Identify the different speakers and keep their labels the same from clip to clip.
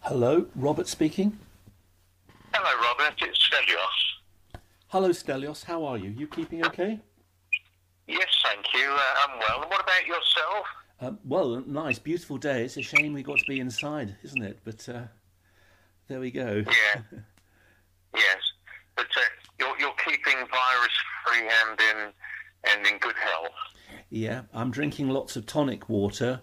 Speaker 1: Hello, Robert speaking.
Speaker 2: Hello, Robert. It's Stelios.
Speaker 1: Hello, Stelios. How are you? You keeping okay?
Speaker 2: Yes, thank you. Uh, I'm well. And what about yourself?
Speaker 1: Um, well, nice, beautiful day. It's a shame we got to be inside, isn't it? But uh, there we go.
Speaker 2: Yeah. yes, but uh, you're you're keeping virus free and in and in good health.
Speaker 1: Yeah, I'm drinking lots of tonic water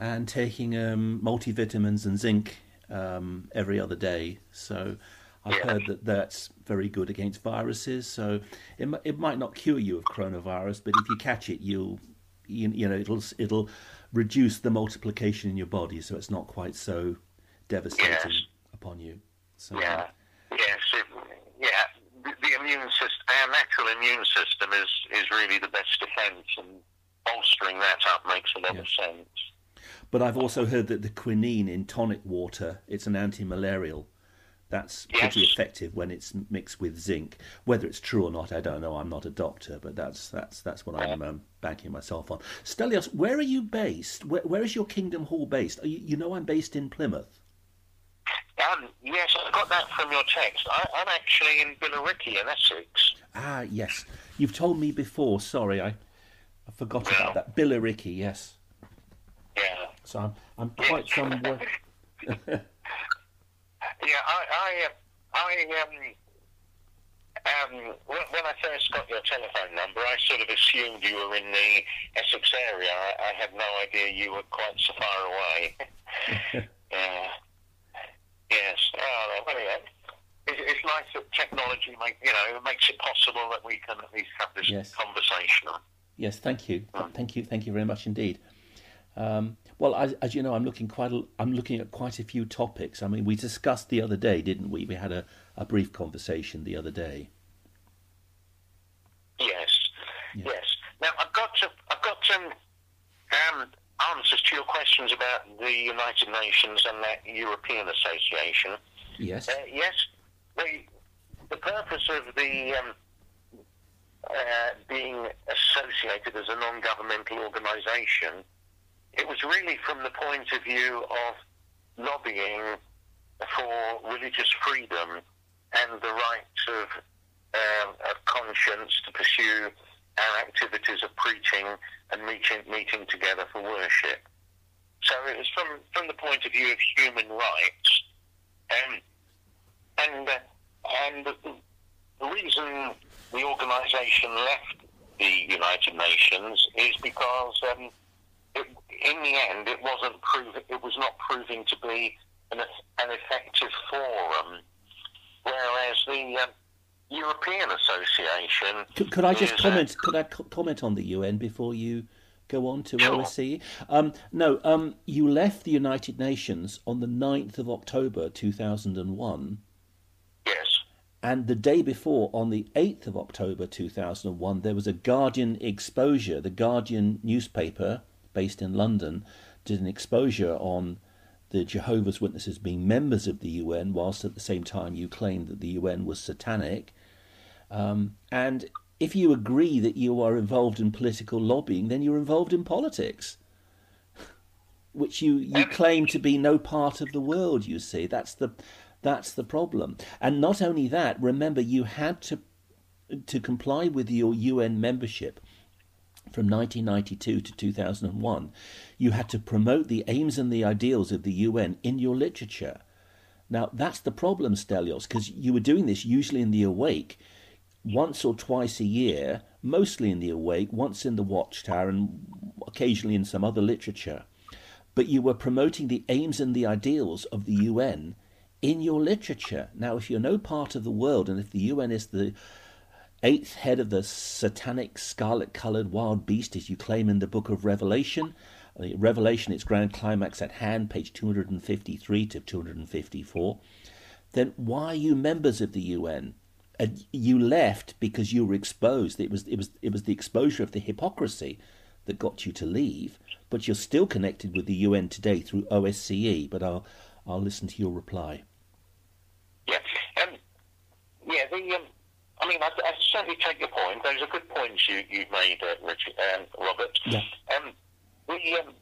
Speaker 1: and taking um, multivitamins and zinc um, every other day. So I've
Speaker 2: Yeah.
Speaker 1: heard that that's very good against viruses. So it, it might not cure you of coronavirus, but if you catch it, you'll you, you know it'll it'll reduce the multiplication in your body, so it's not quite so devastating
Speaker 2: Yes.
Speaker 1: upon you. So
Speaker 2: Yeah. Yes. It, yeah. The, the immune system, our natural immune system, is is really the best defence, and bolstering that up makes a lot of sense.
Speaker 1: But I've also heard that the quinine in tonic water, it's an anti-malarial. That's pretty
Speaker 2: Yes.
Speaker 1: effective when it's mixed with zinc. Whether it's true or not, I don't know. I'm not a doctor, but that's that's that's what I'm um, banking myself on. Stelios, where are you based? Where, where is your Kingdom Hall based? Are you, you know I'm based in Plymouth.
Speaker 2: Um, yes, I got that from your text. I, I'm actually in Billericay in Essex.
Speaker 1: Ah, yes. You've told me before. Sorry, I, I forgot
Speaker 2: Yeah.
Speaker 1: about that. Billericay, yes.
Speaker 2: Yeah.
Speaker 1: So I'm I'm quite some way.
Speaker 2: Yeah, I, I, uh, I, um, um, when, when I first got your telephone number, I sort of assumed you were in the Essex area. I, I had no idea you were quite so far away. yeah. Yes. Oh, well, anyway, it's, it's nice that technology, make, you know, it makes it possible that we can at least have this
Speaker 1: Yes.
Speaker 2: conversation.
Speaker 1: Yes, thank you, thank you, thank you very much indeed. Um, well, as, as you know, I'm looking quite. A, I'm looking at quite a few topics. I mean, we discussed the other day, didn't we? We had a, a brief conversation the other day.
Speaker 2: Yes, yes. Now I've got to, I've got some um, answers to your questions about the United Nations and that European Association.
Speaker 1: Yes.
Speaker 2: Uh, yes, the the purpose of the um, uh, being associated as a non-governmental organisation, it was really from the point of view of lobbying for religious freedom and the rights of, um, of conscience to pursue our activities of preaching and meeting, meeting together for worship. So it was from, from the point of view of human rights. Um, and uh, and the, reason the organisation left the United Nations is because um, it, in the end it wasn't prov- it was not proving to be an, an effective forum, whereas the um, European Association
Speaker 1: Could, could I just
Speaker 2: uh,
Speaker 1: comment? Could I co- comment on the UN before you go on to
Speaker 2: Sure.
Speaker 1: OSCE? Um, no, um, you left the United Nations on the 9th of October 2001.
Speaker 2: yes,
Speaker 1: And the day before, on the 8th of October 2001, there was a Guardian exposure. The Guardian newspaper, based in London, did an exposure on the Jehovah's Witnesses being members of the UN, whilst at the same time you claimed that the UN was satanic. Um, and if you agree that you are involved in political lobbying, then you're involved in politics, which you, you claim to be no part of the world. You see, that's the that's the problem. And not only that, remember you had to to comply with your UN membership from 1992 to 2001. You had to promote the aims and the ideals of the UN in your literature. Now that's the problem, Stelios, because you were doing this usually in the Awake once or twice a year, mostly in the Awake, once in the Watchtower, and occasionally in some other literature. But you were promoting the aims and the ideals of the UN in your literature. Now, if you're no part of the world, and if the UN is the eighth head of the satanic scarlet colored wild beast, as you claim in the book of Revelation, uh, Revelation, its grand climax at hand, page 253 to 254, then why are you members of the UN? And you left because you were exposed. It was it was it was the exposure of the hypocrisy that got you to leave. But you're still connected with the UN today through OSCE. But I'll I'll listen to your reply.
Speaker 2: yeah, um, yeah. The um, I mean, I, I certainly take your point. Those are good points you you've made, uh, Richard, um, Robert.
Speaker 1: Yeah.
Speaker 2: Um, the um,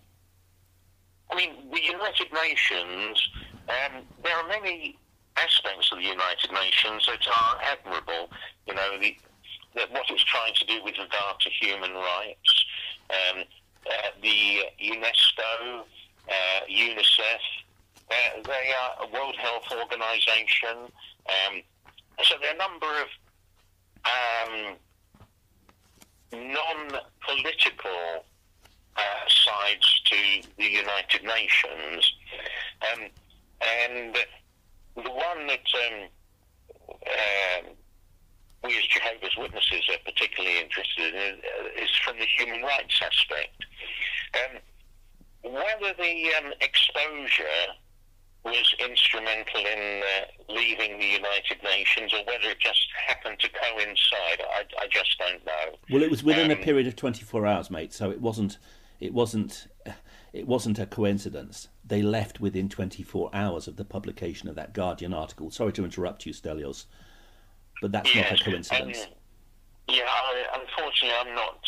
Speaker 2: I mean, the United Nations, um, there are many aspects of the United Nations that are admirable. You know, the, the, what it's trying to do with regard to human rights, um, uh, the UNESCO, uh, UNICEF, uh, they are a World Health Organization. Um, so there are a number of um, non-political uh, sides to the United Nations, um, and the one that um, uh, we as Jehovah's Witnesses are particularly interested in uh, is from the human rights aspect. Um, whether the um, exposure was instrumental in uh, leaving the United Nations, or whether it just happened to coincide, I, I just don't know.
Speaker 1: Well, it was within um, a period of 24 hours, mate. So it wasn't, it wasn't, it wasn't a coincidence. They left within 24 hours of the publication of that Guardian article. Sorry to interrupt you, Stelios, but that's yes, not a coincidence. Um,
Speaker 2: yeah, I, unfortunately, I'm not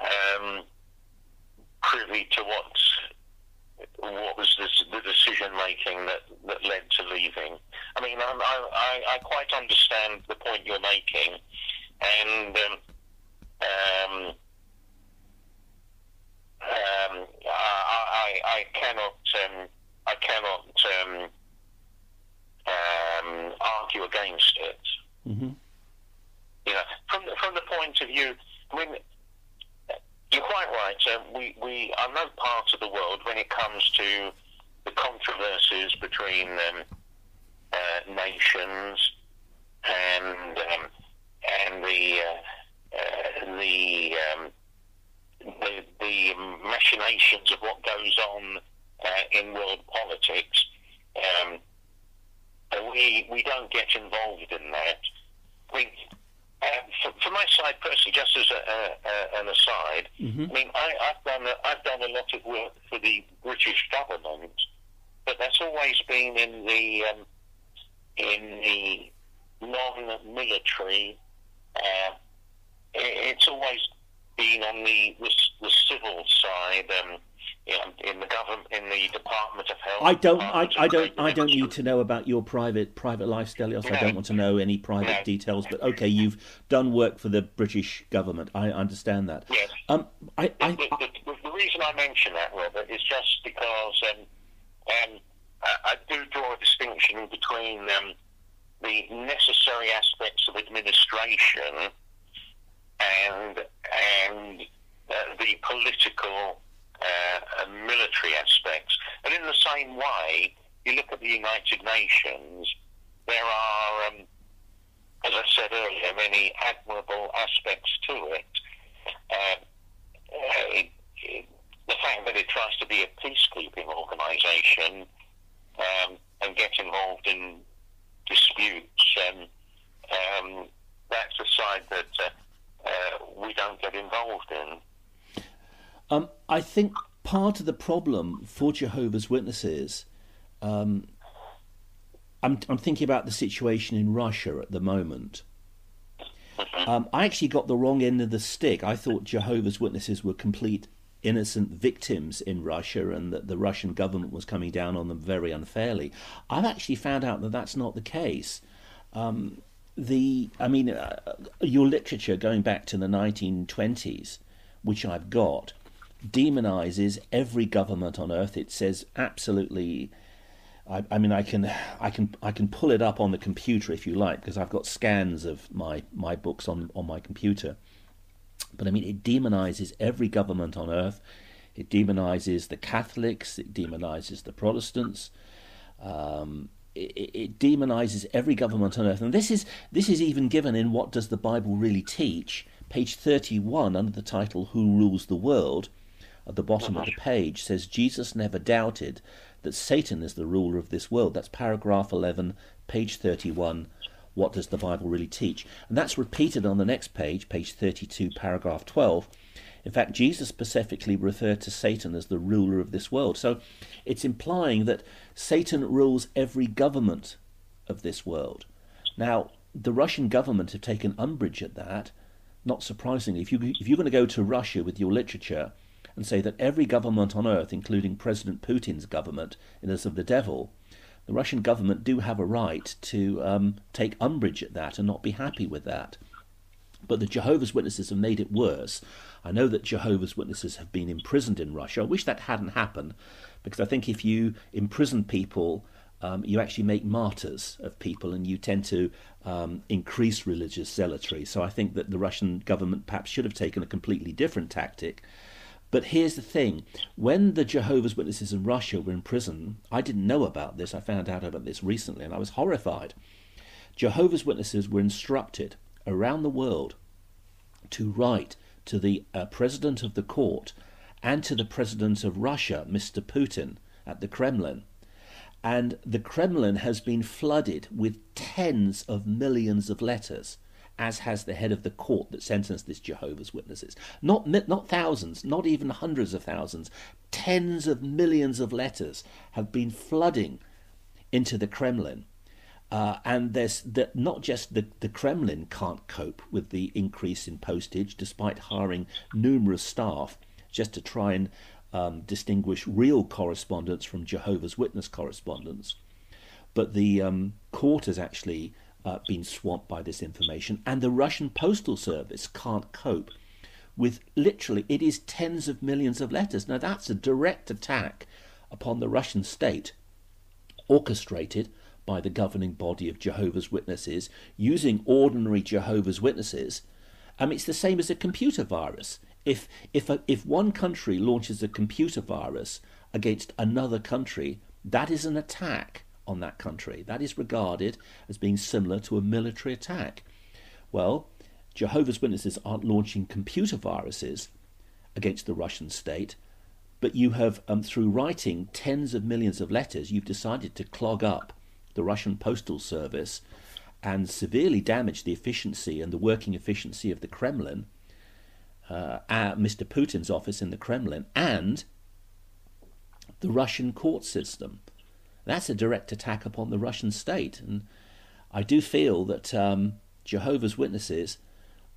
Speaker 2: uh, um, privy to what what was this, the decision making that, that led to leaving. I mean, I, I, I quite understand the point you're making, and um, um, um, I, I, I, cannot um, I cannot um, um, argue against it. Mm-hmm. You know, from from the point of view, I mean you're quite right. Um, we, we are no part of the world when it comes to the controversies between um, uh, nations and um, and the uh, uh, the, um, the, the machinations of what goes on uh, in world politics. Um, we we don't get involved in that. We um, for, for, my side personally, just as a, a, an aside, mm-hmm. I mean, I, have done a, I've done a lot of work for the British government, but that's always been in the um, in the non-military. Uh, it, it's always been on the the, the civil side. Um, in the government, in the Department of Health.
Speaker 1: I don't, I, I don't, I don't need to know about your private private life, Stelios. No. I don't want to know any private no. details. But okay, you've done work for the British government. I understand that.
Speaker 2: Yes. Um, I, I, the, the, the, the, reason I mention that, Robert, is just because um, um, I, I, do draw a distinction between um, the necessary aspects of administration and and uh, the political military aspects. And in the same way, you look at the United Nations, there are, um, as I said earlier, many admirable aspects to it. Uh, it, it. The fact that it tries to be a peacekeeping organisation um, and get involved in disputes, um, um, that's a side that uh, uh, we don't get involved in.
Speaker 1: Um, I think part of the problem for Jehovah's Witnesses, um, I'm, I'm, thinking about the situation in Russia at the moment. Um, I actually got the wrong end of the stick. I thought Jehovah's Witnesses were complete innocent victims in Russia and that the Russian government was coming down on them very unfairly. I've actually found out that that's not the case. Um, the, I mean, uh, your literature going back to the 1920s, which I've got, demonizes every government on earth. It says absolutely. I, I, mean, I can, I can, I can pull it up on the computer if you like, because I've got scans of my my books on on my computer. But I mean, it demonizes every government on earth. It demonizes the Catholics. It demonizes the Protestants. Um, it, it demonizes every government on earth, and this is this is even given in what does the Bible really teach? Page thirty-one, under the title "Who Rules the World." At the bottom of the page says Jesus never doubted that Satan is the ruler of this world. That's paragraph 11, page 31. What does the Bible really teach? And that's repeated on the next page, page 32, paragraph 12. In fact, Jesus specifically referred to Satan as the ruler of this world. So it's implying that Satan rules every government of this world. Now, the Russian government have taken umbrage at that. Not surprisingly, if you if you're going to go to Russia with your literature and say that every government on earth, including President Putin's government, is of the devil, the Russian government do have a right to um, take umbrage at that and not be happy with that. But the Jehovah's Witnesses have made it worse. I know that Jehovah's Witnesses have been imprisoned in Russia. I wish that hadn't happened because I think if you imprison people, um, you actually make martyrs of people and you tend to um, increase religious zealotry. So I think that the Russian government perhaps should have taken a completely different tactic. But here's the thing when the Jehovah's Witnesses in Russia were in prison, I didn't know about this. I found out about this recently and I was horrified. Jehovah's Witnesses were instructed around the world to write to the uh, president of the court and to the president of Russia, Mr. Putin, at the Kremlin. And the Kremlin has been flooded with tens of millions of letters, as has the head of the court that sentenced this Jehovah's Witnesses. Not, not thousands, not even hundreds of thousands, tens of millions of letters have been flooding into the Kremlin. Uh, and there's the, not just the, the Kremlin can't cope with the increase in postage, despite hiring numerous staff just to try and um, distinguish real correspondence from Jehovah's Witness correspondence. But the um, court has actually uh, been swamped by this information, and the Russian Postal Service can't cope with literally, it is tens of millions of letters. Now, that's a direct attack upon the Russian state, orchestrated by the governing body of Jehovah's Witnesses using ordinary Jehovah's Witnesses. Um, it's the same as a computer virus. If if a, if one country launches a computer virus against another country, that is an attack on that country. That is regarded as being similar to a military attack. Well, Jehovah's Witnesses aren't launching computer viruses against the Russian state, but you have, um, through writing tens of millions of letters, you've decided to clog up the Russian postal service and severely damage the efficiency and the working efficiency of the Kremlin, uh, Mr. Putin's office in the Kremlin, and the Russian court system. That's a direct attack upon the Russian state. And I do feel that um, Jehovah's Witnesses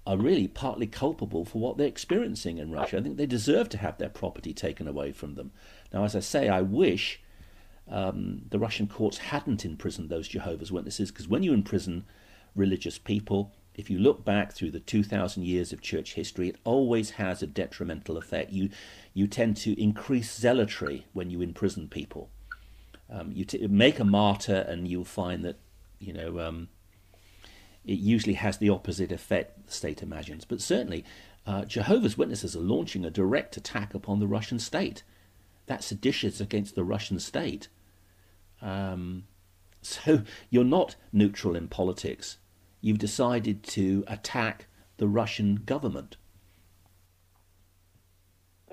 Speaker 1: are really partly culpable for what they're experiencing in Russia. I think they deserve to have their property taken away from them. Now, as I say, I wish um, the Russian courts hadn't imprisoned those Jehovah's Witnesses, because when you imprison religious people, if you look back through the 2,000 years of church history, it always has a detrimental effect. You, you tend to increase zealotry when you imprison people. Um, you t- make a martyr, and you'll find that, you know, um, it usually has the opposite effect the state imagines. But certainly, uh, Jehovah's Witnesses are launching a direct attack upon the Russian state. That's seditious against the Russian state. Um, so you're not neutral in politics. You've decided to attack the Russian government.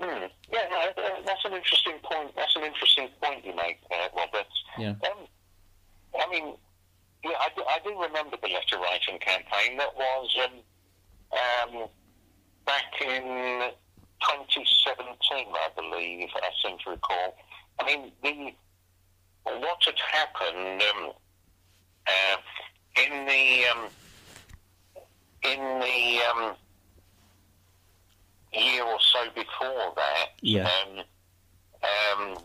Speaker 2: Mm. Yeah, no, that's an interesting point. That's an interesting point you make, uh, Robert.
Speaker 1: Yeah.
Speaker 2: Um, I mean, yeah, I do, I do, remember the letter writing campaign. That was um, um, back in 2017, I believe. I seem to recall. I mean, the what had happened um, uh, in the um, in the um, year or so before that,
Speaker 1: yeah.
Speaker 2: Um, um,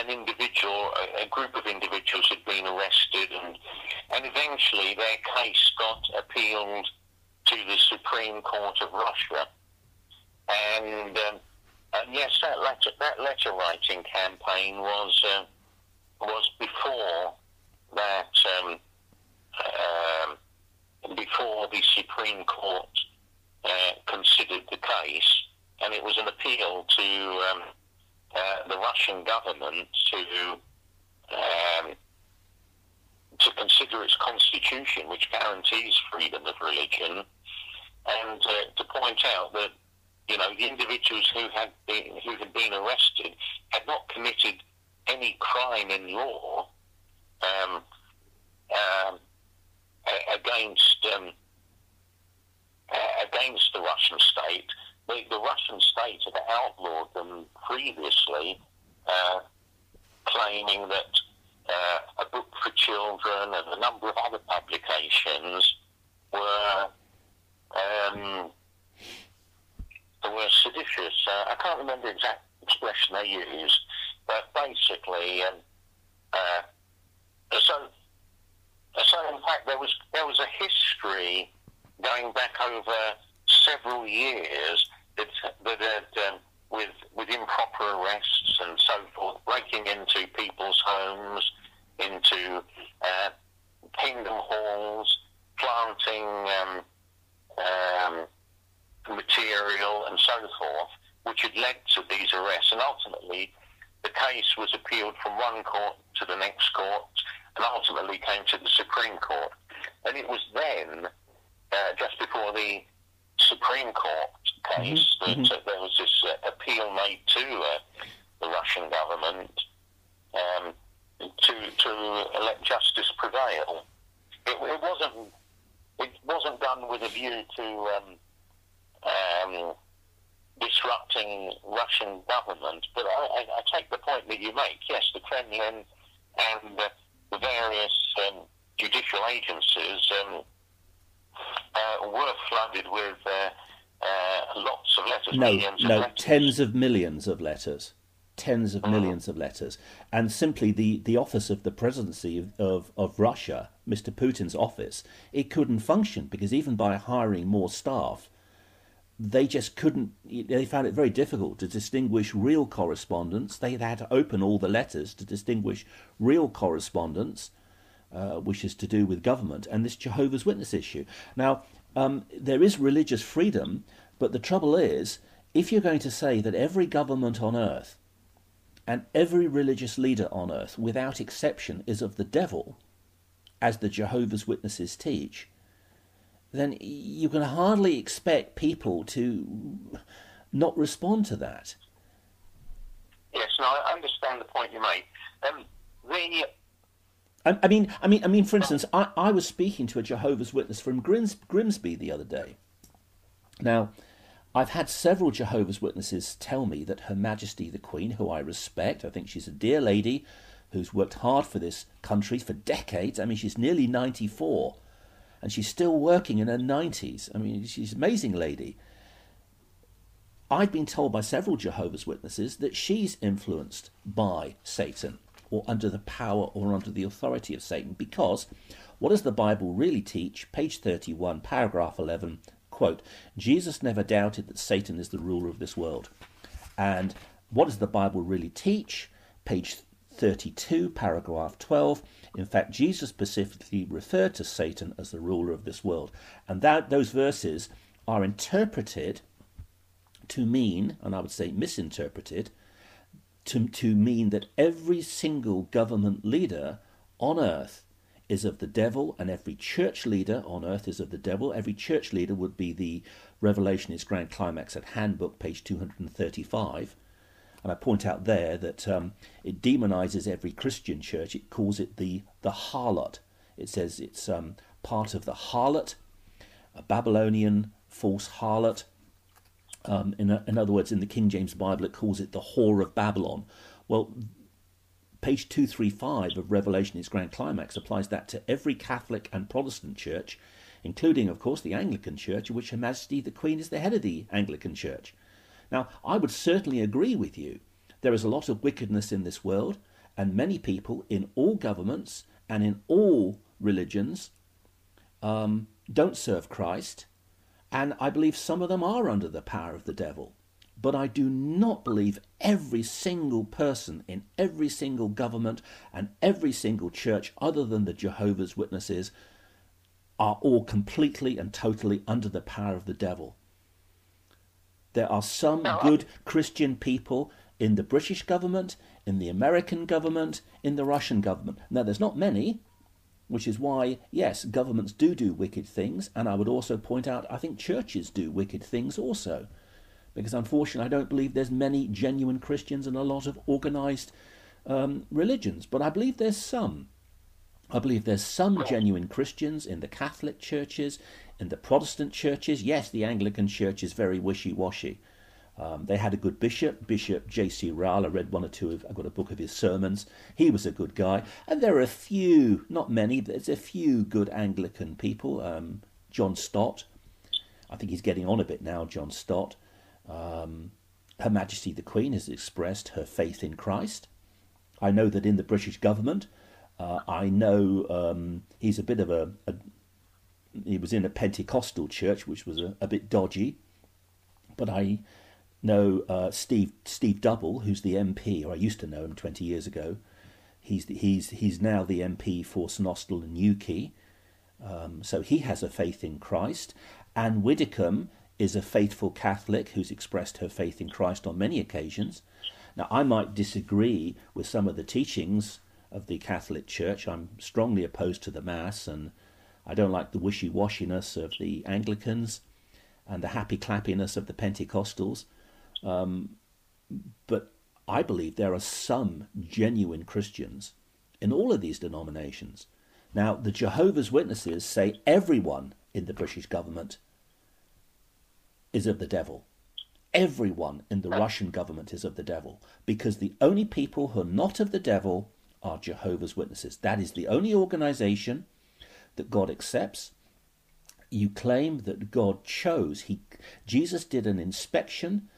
Speaker 2: an individual, a, a, group of individuals had been arrested, and and eventually their case got appealed to the Supreme Court of Russia, and um, and yes, that letter that letter writing campaign was. Uh, was before that, um, um, before the Supreme Court uh, considered the case, and it was an appeal to um, uh, the Russian government to um, to consider its constitution, which guarantees freedom of religion, and uh, to point out that you know the individuals who had been who had been arrested had not committed any crime in law um, um, against um, against the Russian state. The, the, Russian state had outlawed them previously, uh, claiming that uh, a book for children and a number of other publications were um, were seditious seditious. Uh, I can't remember the exact expression they used, but basically, um, uh, so so in fact there was there was a history going back over several years that that um, with with improper arrests and so forth, breaking into people's homes, into uh, kingdom halls, planting um, um, material and so forth, which had led to these arrests. And ultimately, the case was appealed from one court to the next court, and ultimately came to the Supreme Court. And it was then, uh, just before the Supreme Court case, mm-hmm. that uh, there was this uh, appeal made to uh, the Russian government um, to to let justice prevail. It, it, wasn't it wasn't done with a view to um, um, disrupting Russian government, but I, I, I, take the point that you make. Yes, the Kremlin and the various um, judicial agencies um, uh, were flooded with uh, uh, lots of letters.
Speaker 1: No, no,
Speaker 2: letters.
Speaker 1: tens of millions of letters. Tens of mm. millions of letters. And simply the, the office of the presidency of, of, of Russia, Mr. Putin's office, it couldn't function because even by hiring more staff, they just couldn't they found it very difficult to distinguish real correspondence they had to open all the letters to distinguish real correspondence uh, which is to do with government and this jehovah's witness issue now um, there is religious freedom, but the trouble is, if you're going to say that every government on earth and every religious leader on earth, without exception, is of the devil, as the Jehovah's Witnesses teach, then you can hardly expect people to not respond to that.
Speaker 2: Yes, no, I understand the point you make. Um, the
Speaker 1: I, mean, I mean, I mean. For instance, I, I was speaking to a Jehovah's Witness from Grims, Grimsby the other day. Now, I've had several Jehovah's Witnesses tell me that Her Majesty the Queen, who I respect, I think she's a dear lady who's worked hard for this country for decades. I mean, she's nearly 94 and she's still working in her 90s. I mean, she's an amazing lady. I've been told by several Jehovah's Witnesses that she's influenced by Satan or under the power or under the authority of Satan. Because what does the Bible really teach? Page 31, paragraph 11, quote, Jesus never doubted that Satan is the ruler of this world. And what does the Bible really teach? Page 32, paragraph 12. In fact, Jesus specifically referred to Satan as the ruler of this world. And that those verses are interpreted to mean, and I would say misinterpreted, to, to mean that every single government leader on earth is of the devil, and every church leader on earth is of the devil. Every church leader would be the Revelation, its Grand Climax at Handbook, page 235. And I point out there that um, it demonizes every Christian church. It calls it the, the harlot. It says it's um, part of the harlot, a Babylonian false harlot, um, in, a, in other words, in the King James Bible, it calls it the whore of Babylon. Well, page 235 of Revelation, its grand climax, applies that to every Catholic and Protestant church, including, of course, the Anglican Church, of which Her Majesty the Queen is the head of the Anglican Church. Now, I would certainly agree with you. There is a lot of wickedness in this world, and many people in all governments and in all religions um, don't serve Christ and I believe some of them are under the power of the devil. But I do not believe every single person in every single government and every single church, other than the Jehovah's Witnesses, are all completely and totally under the power of the devil. There are some good Christian people in the British government, in the American government, in the Russian government. Now, there's not many, which is why, yes, governments do do wicked things, and I would also point out I think churches do wicked things also. Because unfortunately, I don't believe there's many genuine Christians and a lot of organized um, religions, but I believe there's some. I believe there's some genuine Christians in the Catholic churches, in the Protestant churches. Yes, the Anglican church is very wishy washy. Um, they had a good bishop, Bishop J.C. Ryle. I read one or two of, I got a book of his sermons. He was a good guy. And there are a few, not many, but there's a few good Anglican people. Um, John Stott, I think he's getting on a bit now, John Stott. Um, her Majesty the Queen has expressed her faith in Christ. I know that in the British government, uh, I know um, he's a bit of a, a, He was in a Pentecostal church, which was a, a bit dodgy. But I know uh, Steve Steve Double, who's the MP, or I used to know him 20 years ago. He's he's he's now the MP for St and Newquay. Um, so he has a faith in Christ. Ann Widdecombe is a faithful Catholic who's expressed her faith in Christ on many occasions. Now, I might disagree with some of the teachings of the Catholic Church. I'm strongly opposed to the Mass, and I don't like the wishy washiness of the Anglicans and the happy clappiness of the Pentecostals. Um, but I believe there are some genuine Christians in all of these denominations. Now, the Jehovah's Witnesses say everyone in the British government is of the devil. Everyone in the Russian government is of the devil because the only people who are not of the devil are Jehovah's Witnesses. That is the only organization that God accepts. You claim that God chose. He, Jesus did an inspection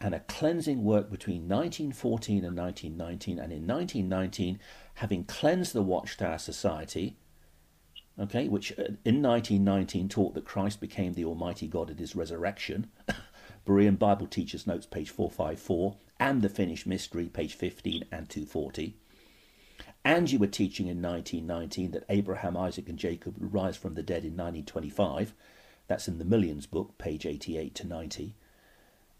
Speaker 1: and a cleansing work between 1914 and 1919. And in 1919, having cleansed the Watchtower Society, okay, which uh, in 1919 taught that Christ became the Almighty God at his resurrection. Berean Bible Teachers Notes, page 454, and the Finished Mystery, page 15 and 240. And you were teaching in 1919 that Abraham, Isaac, and Jacob would rise from the dead in 1925. That's in the Millions book, page 88 to 90.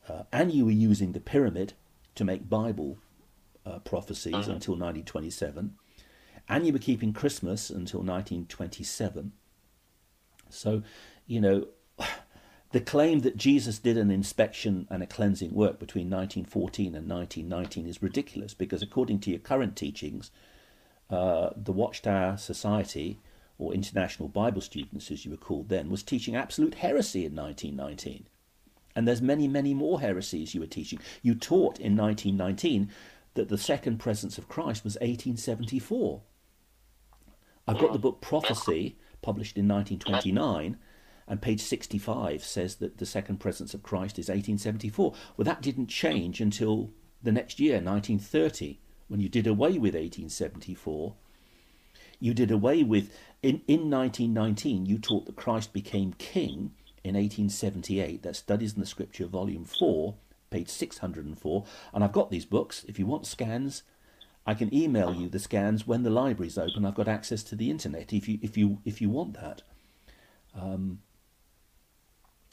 Speaker 1: Uh, and you were using the pyramid to make Bible uh, prophecies uh-huh. until 1927 and you were keeping Christmas until 1927. So, you know, the claim that Jesus did an inspection and a cleansing work between 1914 and 1919 is ridiculous because, according to your current teachings, uh, the Watchtower Society, or International Bible Students as you were called then, was teaching absolute heresy in 1919. And there's many, many more heresies you were teaching. You taught in 1919 that the second presence of Christ was 1874. I've got the book Prophecy, published in 1929, and page 65 says that the second presence of Christ is 1874. Well, that didn't change until the next year, 1930, when you did away with 1874. You did away with, in, in 1919, you taught that Christ became king in 1878. That's Studies in the Scripture, Volume 4, page 604. And I've got these books. If you want scans, I can email you the scans when the library's open. I've got access to the internet if you if you if you want that. Um,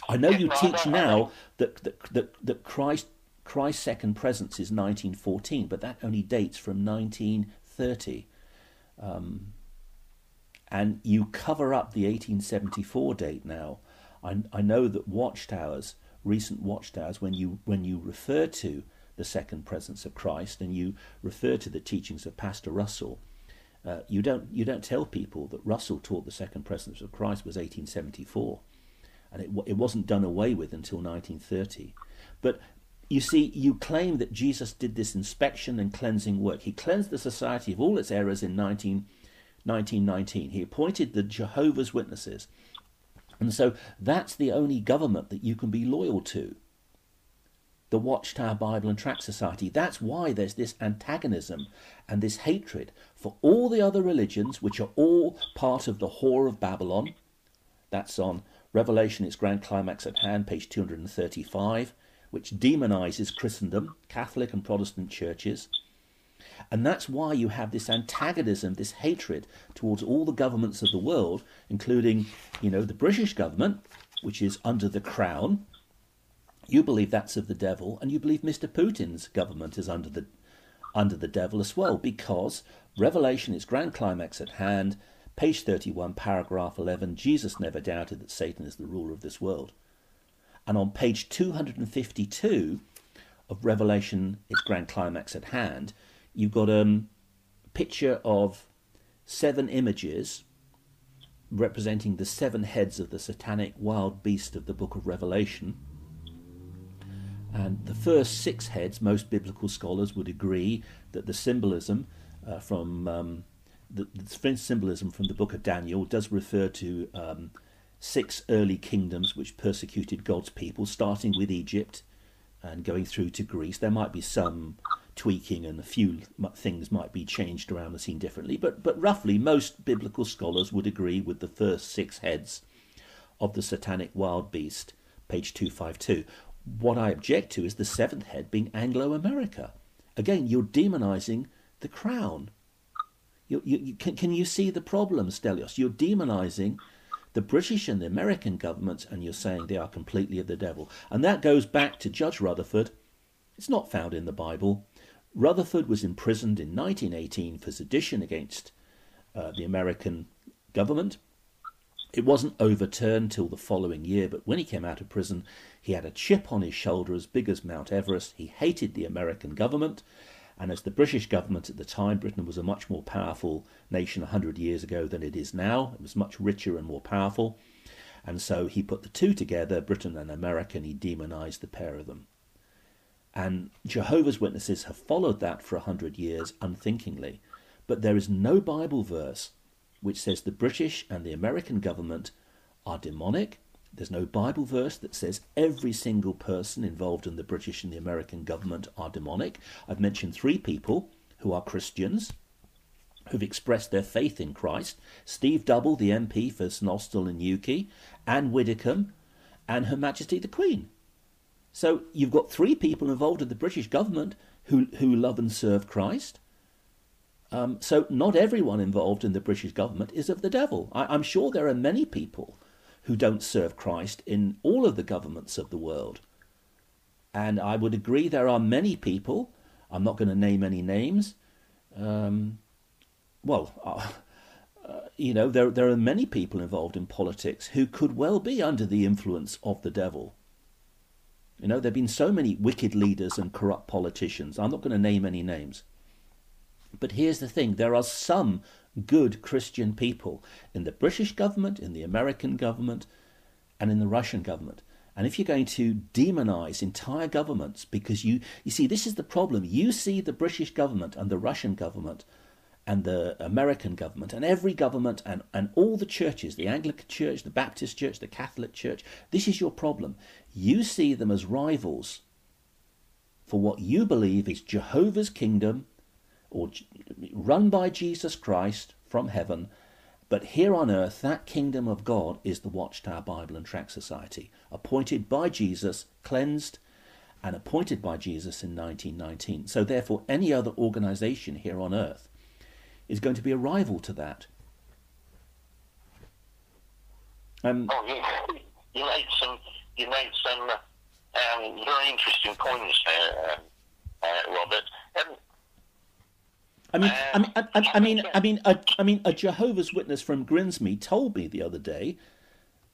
Speaker 1: I know you teach now that that that, that Christ Christ's second presence is 1914, but that only dates from 1930. Um, and you cover up the 1874 date now. I, I know that watchtowers, recent watchtowers, when you when you refer to the second presence of Christ, and you refer to the teachings of Pastor Russell, uh, you don't you don't tell people that Russell taught the second presence of Christ was 1874, and it it wasn't done away with until 1930. But you see, you claim that Jesus did this inspection and cleansing work. He cleansed the society of all its errors in 19, 1919. He appointed the Jehovah's Witnesses. And so that's the only government that you can be loyal to the Watchtower Bible and Tract Society. That's why there's this antagonism and this hatred for all the other religions, which are all part of the whore of Babylon. That's on Revelation, its grand climax at hand, page 235, which demonizes Christendom, Catholic and Protestant churches. And that's why you have this antagonism, this hatred towards all the governments of the world, including, you know, the British government, which is under the crown, you believe that's of the devil, and you believe Mr. Putin's government is under the under the devil as well, because Revelation, its grand climax at hand, page 31, paragraph 11, Jesus never doubted that Satan is the ruler of this world. And on page 252 of Revelation, its grand climax at hand, you've got um, a picture of seven images representing the seven heads of the satanic wild beast of the book of Revelation and the first six heads, most biblical scholars would agree that the symbolism uh, from um, the, the, symbolism from the book of Daniel does refer to um, six early kingdoms which persecuted God's people, starting with Egypt, and going through to Greece. There might be some tweaking and a few things might be changed around the scene differently, but, but roughly most biblical scholars would agree with the first six heads of the satanic wild beast, page 252. What I object to is the seventh head being Anglo America. Again, you're demonizing the crown. You, you, you, can, can you see the problem, Stelios? You're demonizing the British and the American governments, and you're saying they are completely of the devil. And that goes back to Judge Rutherford. It's not found in the Bible. Rutherford was imprisoned in 1918 for sedition against uh, the American government. It wasn't overturned till the following year, but when he came out of prison, he had a chip on his shoulder as big as Mount Everest. He hated the American government, and as the British government at the time, Britain was a much more powerful nation 100 years ago than it is now. It was much richer and more powerful. And so he put the two together, Britain and America, and he demonized the pair of them. And Jehovah's Witnesses have followed that for a hundred years unthinkingly. But there is no Bible verse which says the British and the American government are demonic. There's no Bible verse that says every single person involved in the British and the American government are demonic. I've mentioned three people who are Christians who've expressed their faith in Christ Steve Double, the MP for St and Newquay, Ann Widdecombe, and Her Majesty the Queen. So you've got three people involved in the British government who, who love and serve Christ. Um, so not everyone involved in the British government is of the devil. I, I'm sure there are many people who don't serve Christ in all of the governments of the world. And I would agree there are many people, I'm not going to name any names, um, well, uh, uh, you know, there, there are many people involved in politics who could well be under the influence of the devil. You know, there have been so many wicked leaders and corrupt politicians. I'm not going to name any names. But here's the thing there are some good Christian people in the British government, in the American government, and in the Russian government. And if you're going to demonize entire governments, because you, you see, this is the problem. You see the British government and the Russian government and the American government and every government and, and all the churches, the Anglican Church, the Baptist Church, the Catholic Church, this is your problem. You see them as rivals for what you believe is Jehovah's kingdom or run by Jesus Christ from heaven. But here on earth, that kingdom of God is the Watchtower Bible and Tract Society, appointed by Jesus, cleansed, and appointed by Jesus in 1919. So, therefore, any other organization here on earth is going to be a rival to that.
Speaker 2: Um, oh, you, you made some you made some um, very interesting points there, uh, uh, Robert. Um,
Speaker 1: I mean, I mean, I, I, I mean, I mean, a, I mean, a Jehovah's Witness from Grimsby told me the other day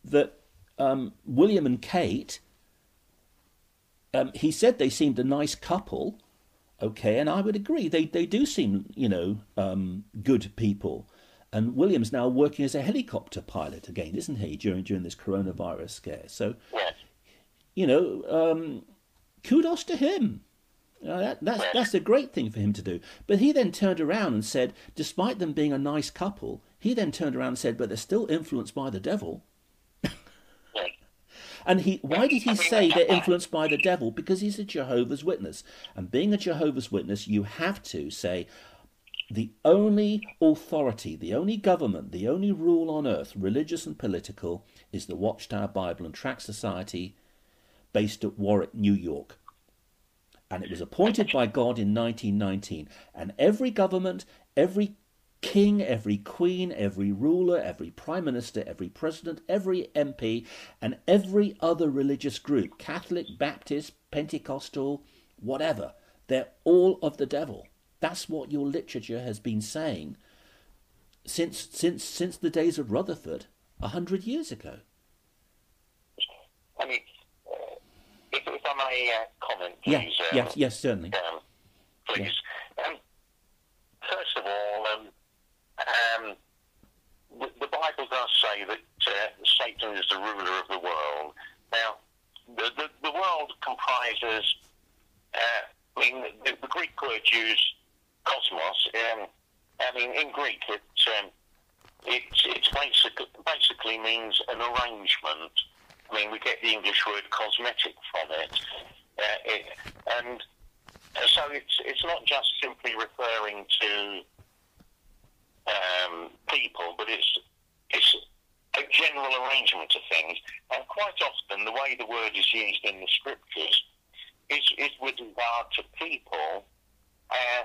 Speaker 1: that um, William and Kate. Um, he said they seemed a nice couple, okay, and I would agree. They they do seem, you know, um, good people. And William's now working as a helicopter pilot again, isn't he? During during this coronavirus scare. So, you know, um, kudos to him. Uh, that, that's that's a great thing for him to do. But he then turned around and said, despite them being a nice couple, he then turned around and said, but they're still influenced by the devil. And he, why did he say they're influenced by the devil? Because he's a Jehovah's Witness. And being a Jehovah's Witness, you have to say, the only authority, the only government, the only rule on earth, religious and political, is the Watchtower Bible and Tract Society based at Warwick, New York. And it was appointed by God in 1919. And every government, every king, every queen, every ruler, every prime minister, every president, every MP, and every other religious group Catholic, Baptist, Pentecostal, whatever they're all of the devil. That's what your literature has been saying since since since the days of Rutherford a hundred years ago.
Speaker 2: I mean, uh, if, if I may uh, comment,
Speaker 1: please. Yeah, um, yes, yes, certainly.
Speaker 2: Um, please. Yeah. Um, first of all, um, um, the, the, Bible does say that uh, Satan is the ruler of the world. Now, the, the, the world comprises, uh, I mean, the, the, Greek word used, cosmos, um, I mean, in Greek, it, um, it, basic, basically means an arrangement. I mean, we get the English word cosmetic from it. Uh, it, and so it's it's not just simply referring to um, people, but it's it's a general arrangement of things. And quite often, the way the word is used in the scriptures is, is with regard to people, uh,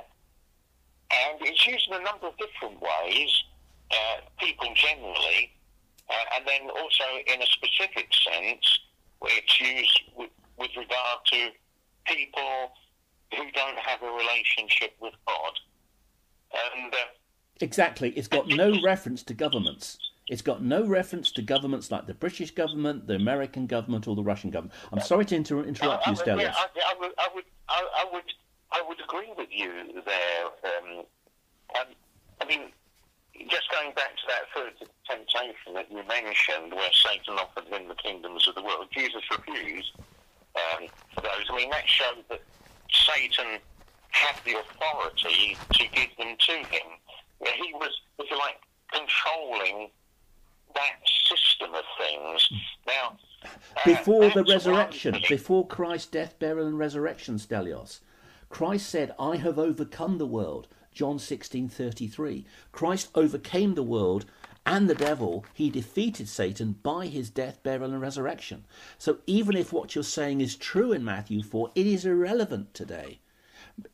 Speaker 2: and it's used in a number of different ways. Uh, people generally, uh, and then also in a specific sense, it's used with, with regard to people who don't have a relationship with God. And uh,
Speaker 1: exactly, it's got no reference to governments. It's got no reference to governments like the British government, the American government, or the Russian government. I'm sorry to inter- interrupt you, Stelios.
Speaker 2: Yeah, I, I, would, I would, I, I, would, I would agree with you there. Um, um, I mean, just going back to that third temptation that you mentioned, where Satan offered him the kingdoms of the world, Jesus refused um, for those. I mean, that showed that Satan had the authority to give them to him. He was, if you like, controlling that system of things. Now,
Speaker 1: uh, before the resurrection, before Christ's death, burial, and resurrection, Stelios, Christ said, "I have overcome the world." John sixteen thirty three. Christ overcame the world and the devil. He defeated Satan by his death, burial, and resurrection. So even if what you're saying is true in Matthew four, it is irrelevant today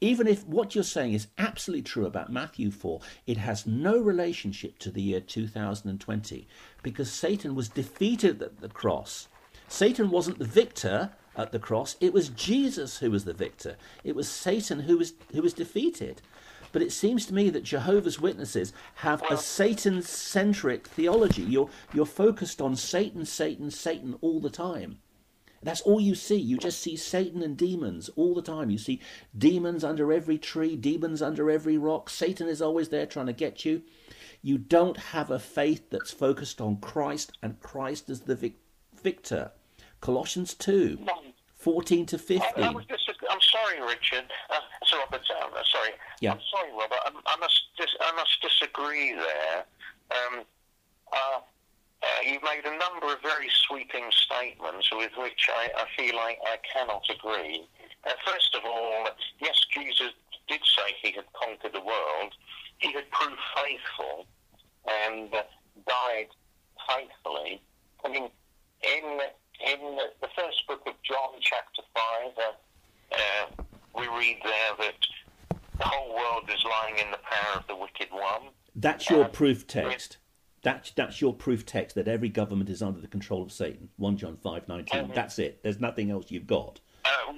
Speaker 1: even if what you're saying is absolutely true about Matthew 4, it has no relationship to the year 2020 because Satan was defeated at the cross. Satan wasn't the victor at the cross, it was Jesus who was the victor. It was Satan who was, who was defeated. But it seems to me that Jehovah's Witnesses have a Satan centric theology. You're, you're focused on Satan, Satan, Satan all the time. That's all you see. You just see Satan and demons all the time. You see demons under every tree, demons under every rock. Satan is always there trying to get you. You don't have a faith that's focused on Christ and Christ as the vic- victor. Colossians 2, 14 to 15. I, I
Speaker 2: I'm sorry, Richard. Uh, so Robert, uh, sorry.
Speaker 1: Yeah.
Speaker 2: I'm sorry, Robert. I, I must dis- I must disagree there. Um, uh, uh, you've made a number of very sweeping statements with which I, I feel like I cannot agree. Uh, first of all, yes, Jesus did say he had conquered the world. He had proved faithful and died faithfully. I mean, in in the first book of John, chapter five, uh, uh, we read there that the whole world is lying in the power of the wicked one.
Speaker 1: That's your proof text. That's that's your proof text that every government is under the control of Satan. One John five nineteen. Um, that's it. There's nothing else you've got.
Speaker 2: Uh,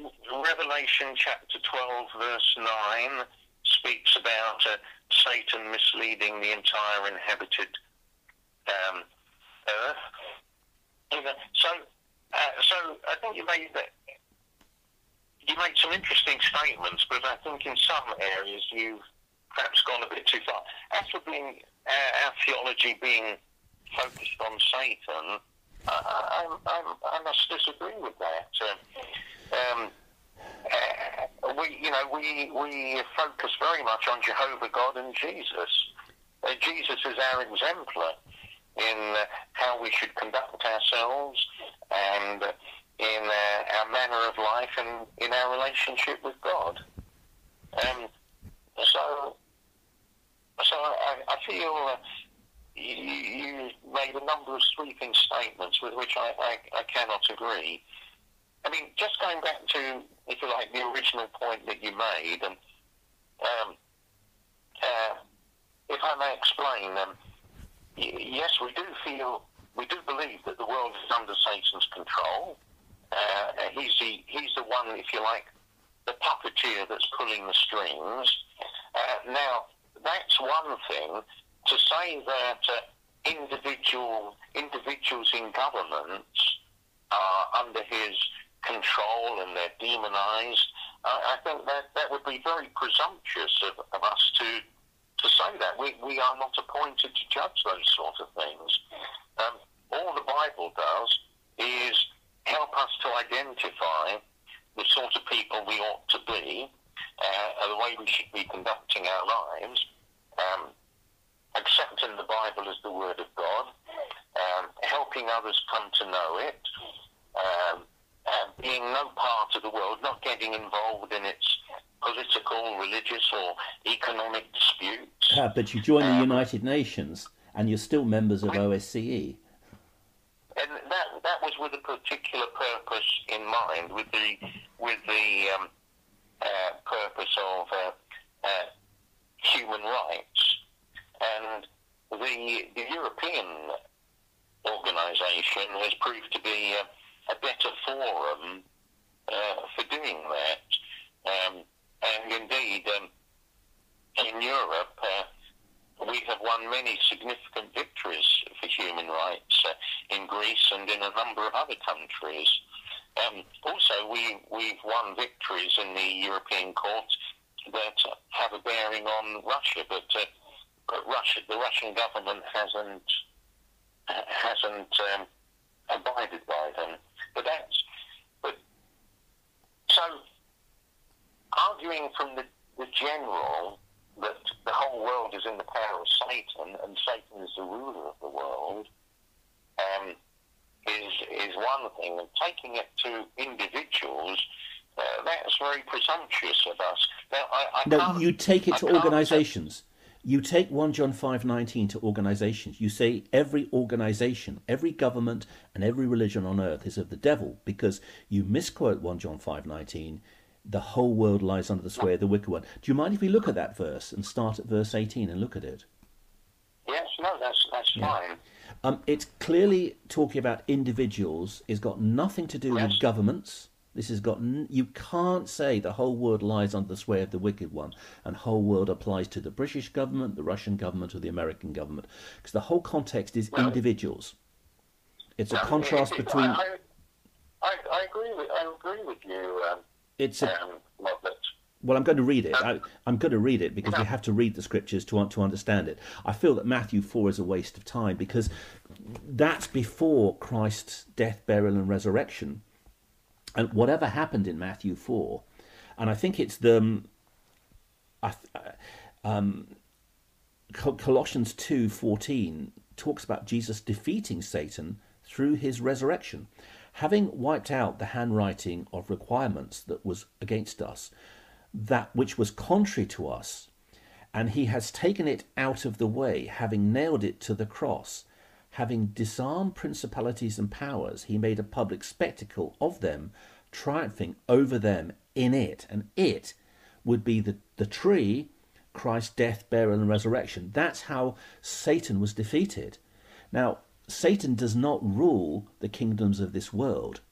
Speaker 2: Revelation chapter twelve verse nine speaks about uh, Satan misleading the entire inhabited um, earth. So, uh, so I think you made that. You made some interesting statements, but I think in some areas you've perhaps gone a bit too far. As for being uh, our theology being focused on Satan, I, I, I, I must disagree with that. Uh, um, uh, we, you know, we we focus very much on Jehovah God and Jesus. Uh, Jesus is our exemplar in uh, how we should conduct ourselves and in our manner of life and in our relationship with God. Um, so so I, I feel uh, you, you, made a number of sweeping statements with which I, I, I cannot agree. I mean, just going back to, if you like, the original point that you made, and um, uh, if I may explain, um, y- yes, we do feel, we do believe that the world is under Satan's control. Uh, he's the he's the one, if you like, the puppeteer that's pulling the strings. Uh, now, that's one thing. To say that uh, individual individuals in governments are under his control and they're demonized, I, I think that that would be very presumptuous of, of us to to say that. We, we are not appointed to judge those sort of things. Um, all the Bible does is help us to identify the sort of people we ought to be, uh, the way we should be conducting our lives, um, accepting the Bible as the Word of God, um, helping others come to know it, um, uh, being no part of the world, not getting involved in its political, religious, or economic disputes.
Speaker 1: Ah, but you join the United Nations and you're still members of OSCE.
Speaker 2: And that that was with a particular purpose in mind, with the with the um, uh, purpose of uh, uh, human rights, and the the European organisation has proved to be a, a better forum uh, for doing that. Um, and indeed, um, in Europe, uh, we have won many significant victories for human rights uh, in Greece and in a number of other countries. Um, also, we, we've won victories in the European Court that have a bearing on Russia, but, uh, but Russia, the Russian government hasn't hasn't um, abided by them. But that's but so arguing from the, the general that the whole world is in the power of Satan and Satan is the ruler of the world um, is is one thing, and taking it to individuals. Uh, that's very presumptuous of us. Now, I, I
Speaker 1: no, you take it
Speaker 2: I
Speaker 1: to organisations. You take 1 John 5:19 to organisations. You say every organisation, every government and every religion on earth is of the devil because you misquote 1 John 5:19 the whole world lies under the sway of the wicked one. Do you mind if we look at that verse and start at verse 18 and look at it?
Speaker 2: Yes, no, that's that's fine.
Speaker 1: Um, it's clearly talking about individuals. It's got nothing to do
Speaker 2: Yes.
Speaker 1: with governments. This has got. N- you can't say the whole world lies under the sway of the wicked one, and whole world applies to the British government, the Russian government, or the American government, because the whole context is
Speaker 2: Well-
Speaker 1: individuals. It's a contrast
Speaker 2: it- it-
Speaker 1: between.
Speaker 2: I, I, I agree with I agree with you, um,
Speaker 1: It's a
Speaker 2: um,
Speaker 1: Well, I'm going to read it. I, I'm going to read it because we have to read the scriptures to to understand it. I feel that Matthew four is a waste of time because that's before Christ's death, burial, and resurrection, and whatever happened in Matthew four, and I think it's the um, th- um, Colossians two fourteen talks about Jesus defeating Satan through his resurrection, having wiped out the handwriting of requirements that was against us, that which was contrary to us, and he has taken it out of the way, having nailed it to the cross. Having disarmed principalities and powers, he made a public spectacle of them, triumphing over them in it. And it would be the, the tree, Christ's death, burial, and resurrection. That's how Satan was defeated. Now, Satan does not rule the kingdoms of this world.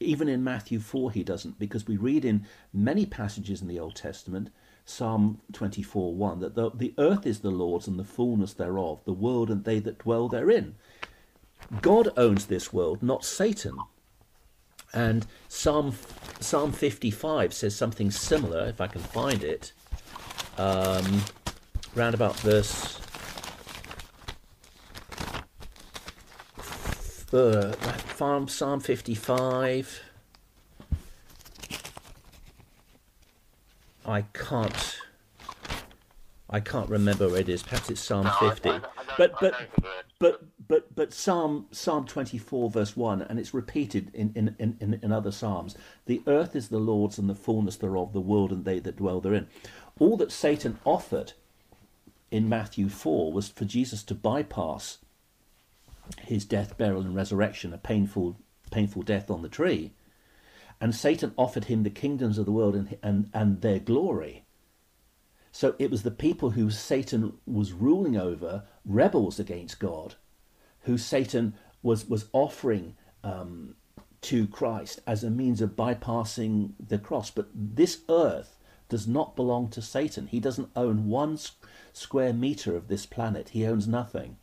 Speaker 1: Even in Matthew 4, he doesn't, because we read in many passages in the Old Testament, Psalm 24 1, that the, the earth is the Lord's and the fullness thereof, the world and they that dwell therein. God owns this world, not Satan. And Psalm, Psalm 55 says something similar, if I can find it, um, round about verse. Uh, Psalm, Psalm 55. I can't. I can't remember where it is. Perhaps it's Psalm
Speaker 2: No,
Speaker 1: 50.
Speaker 2: I- I
Speaker 1: but
Speaker 2: I
Speaker 1: but
Speaker 2: know
Speaker 1: but but but Psalm Psalm 24 verse 1 and it's repeated in in, in, in in other psalms. The earth is the Lord's and the fullness thereof, the world and they that dwell therein. All that Satan offered in Matthew 4 was for Jesus to bypass his death, burial and resurrection, a painful painful death on the tree. And Satan offered him the kingdoms of the world and and, and their glory. So it was the people who Satan was ruling over, rebels against God, who Satan was was offering um, to Christ as a means of bypassing the cross. But this earth does not belong to Satan. He doesn't own one square meter of this planet. He owns nothing.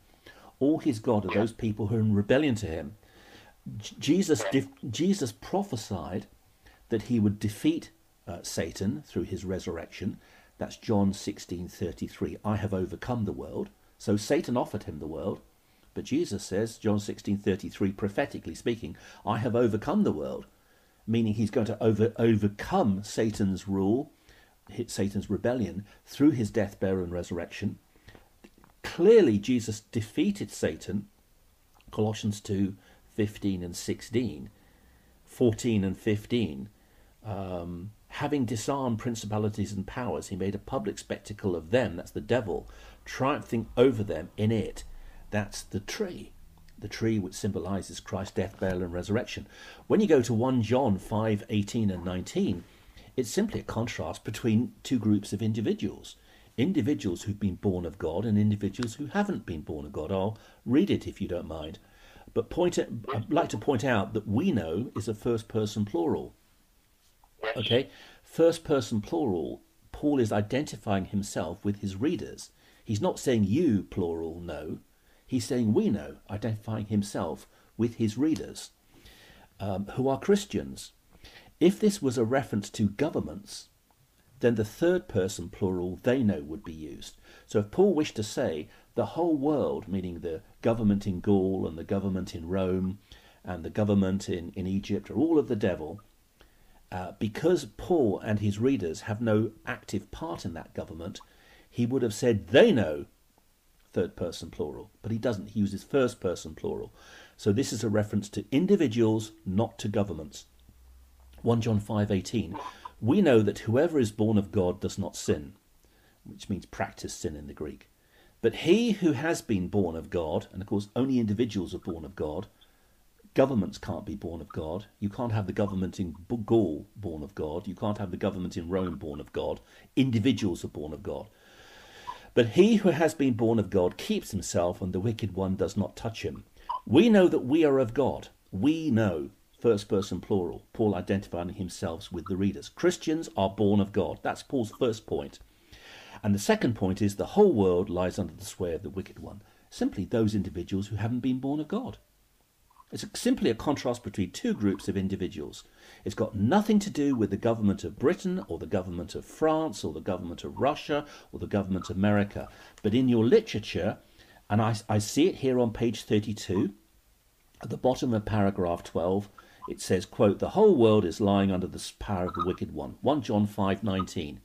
Speaker 1: All he's got are those people who are in rebellion to him. Jesus Jesus prophesied that he would defeat uh, Satan through his resurrection. That's John 16:33. I have overcome the world. So Satan offered him the world, but Jesus says, John 16:33 prophetically speaking, I have overcome the world, meaning he's going to over overcome Satan's rule, hit Satan's rebellion through his death, burial and resurrection. Clearly Jesus defeated Satan Colossians 2 15 and 16. 14 and 15, um, having disarmed principalities and powers, he made a public spectacle of them, that's the devil, triumphing over them in it, that's the tree. The tree which symbolizes Christ's death, burial, and resurrection. When you go to 1 John 5 18 and 19, it's simply a contrast between two groups of individuals individuals who've been born of God and individuals who haven't been born of God. I'll read it if you don't mind. But point it, I'd like to point out that we know is a first person plural.
Speaker 2: Yes.
Speaker 1: Okay? First person plural, Paul is identifying himself with his readers. He's not saying you, plural, know. He's saying we know, identifying himself with his readers, um, who are Christians. If this was a reference to governments, then the third person plural they know would be used. So if Paul wished to say the whole world, meaning the government in Gaul and the government in Rome and the government in, in Egypt are all of the devil, uh, because Paul and his readers have no active part in that government, he would have said they know third person plural, but he doesn't. He uses first person plural. So this is a reference to individuals, not to governments. 1 John 5:18 We know that whoever is born of God does not sin, which means practice sin in the Greek. But he who has been born of God, and of course only individuals are born of God, governments can't be born of God. You can't have the government in Gaul born of God. You can't have the government in Rome born of God. Individuals are born of God. But he who has been born of God keeps himself, and the wicked one does not touch him. We know that we are of God. We know, first person plural, Paul identifying himself with the readers. Christians are born of God. That's Paul's first point. And the second point is the whole world lies under the sway of the wicked one. Simply those individuals who haven't been born of God. It's simply a contrast between two groups of individuals. It's got nothing to do with the government of Britain or the government of France or the government of Russia or the government of America. But in your literature, and I, I see it here on page 32, at the bottom of paragraph 12, it says, quote, the whole world is lying under the power of the wicked one. 1 John 5:19.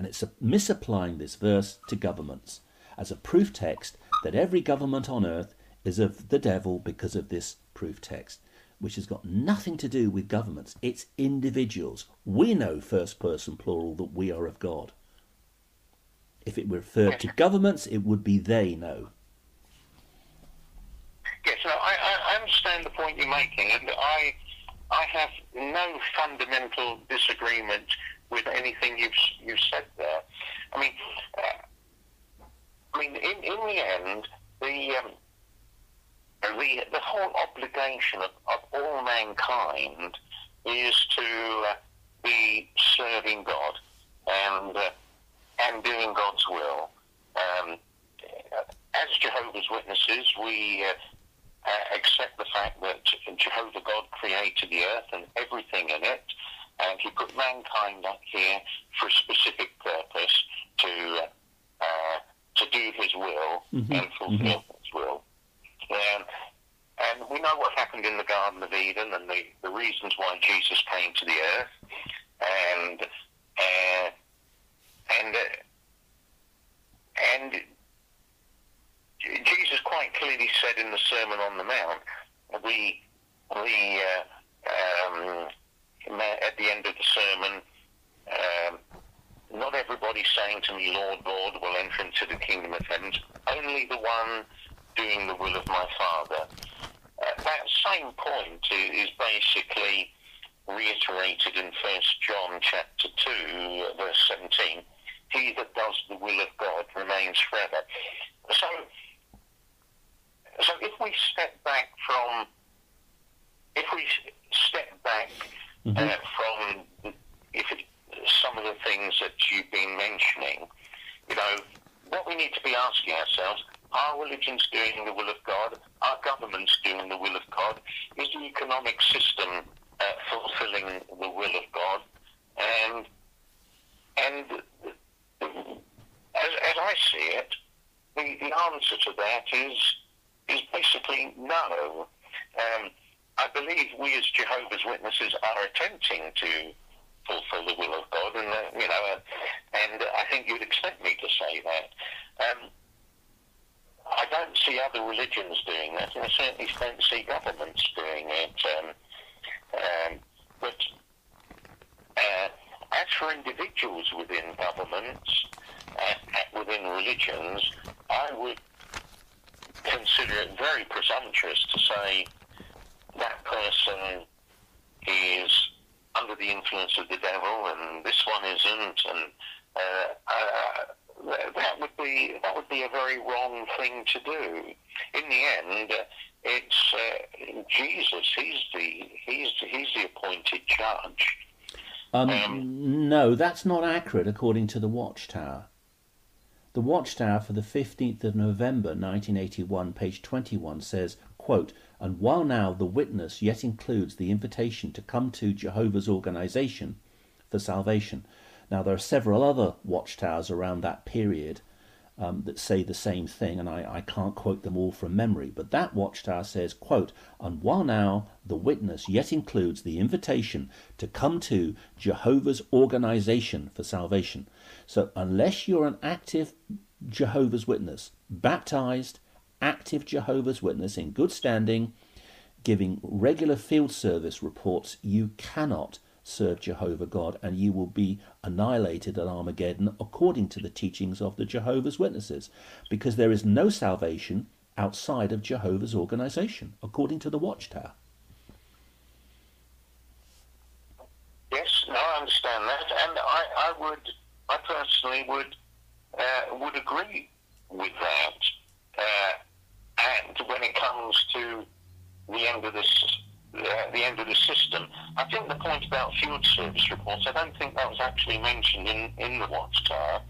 Speaker 1: And it's misapplying this verse to governments as a proof text that every government on earth is of the devil because of this proof text, which has got nothing to do with governments. It's individuals. We know first person plural that we are of God. If it were referred to governments, it would be they know.
Speaker 2: Yes, I, I understand the point you're making, and I I have no fundamental disagreement with anything you've you've said there. I mean, uh, I mean, in in the end, the um, the the whole obligation of, of all mankind is to uh, be serving God and uh, and doing God's will. Um, as Jehovah's Witnesses, we uh, uh, accept the fact that Jehovah God created the earth and everything in it, and He put mankind up here for a specific purpose to uh, to do His will
Speaker 1: Mhm,
Speaker 2: and fulfill His will. Um, and we know what happened in the Garden of Eden and the, the reasons why Jesus came to the earth, and uh, and uh, and Jesus quite clearly said in the Sermon on the Mount, the the uh, um, at the end of the sermon, um, not everybody saying to me, Lord, Lord, will enter into the kingdom of heaven. Only the one doing the will of my Father. Uh, that same point is basically reiterated in First John chapter two, verse seventeen. He that does the will of God remains forever. So, so if we step back from, if we step back uh, from if it, some of the things that you've been mentioning, you know, what we need to be asking ourselves, are religions doing the will of God? Are governments doing the will of God? Is the economic system uh, fulfilling the will of God? And and as, as I see it, the, the answer to that is is basically no. Um, I believe we as Jehovah's Witnesses are attempting to fulfill the will of God, and uh, you know, uh, and I think you'd expect me to say that. Um, I don't see other religions doing that, and I certainly don't see governments doing it. Um, um, But uh, as for individuals within governments, uh, within religions, I would consider it very presumptuous to say that person is under the influence of the devil and this one isn't, and uh, uh, that would be that would be a very wrong thing to do. In the end, it's uh, Jesus. He's the he's he's the appointed judge.
Speaker 1: Um, um, no, that's not accurate according to the Watchtower. The Watchtower for the 15th of November 1981, page 21, says, quote, And while now the witness yet includes the invitation to come to Jehovah's organization for salvation. Now, there are several other watchtowers around that period um, that say the same thing, and I, I can't quote them all from memory, but that watchtower says, quote, And while now the witness yet includes the invitation to come to Jehovah's organization for salvation. So, unless you're an active Jehovah's Witness, baptized, active Jehovah's Witness in good standing, giving regular field service reports, you cannot serve Jehovah God and you will be annihilated at Armageddon according to the teachings of the Jehovah's Witnesses because there is no salvation outside of Jehovah's organization according to the Watchtower.
Speaker 2: Yes, no, I understand that, and I, I would I personally would uh, would agree with that. Uh, and when it comes to the end of this, uh, the end of the system, I think the point about field service reports, I don't think that was actually mentioned in, in the Watchtower.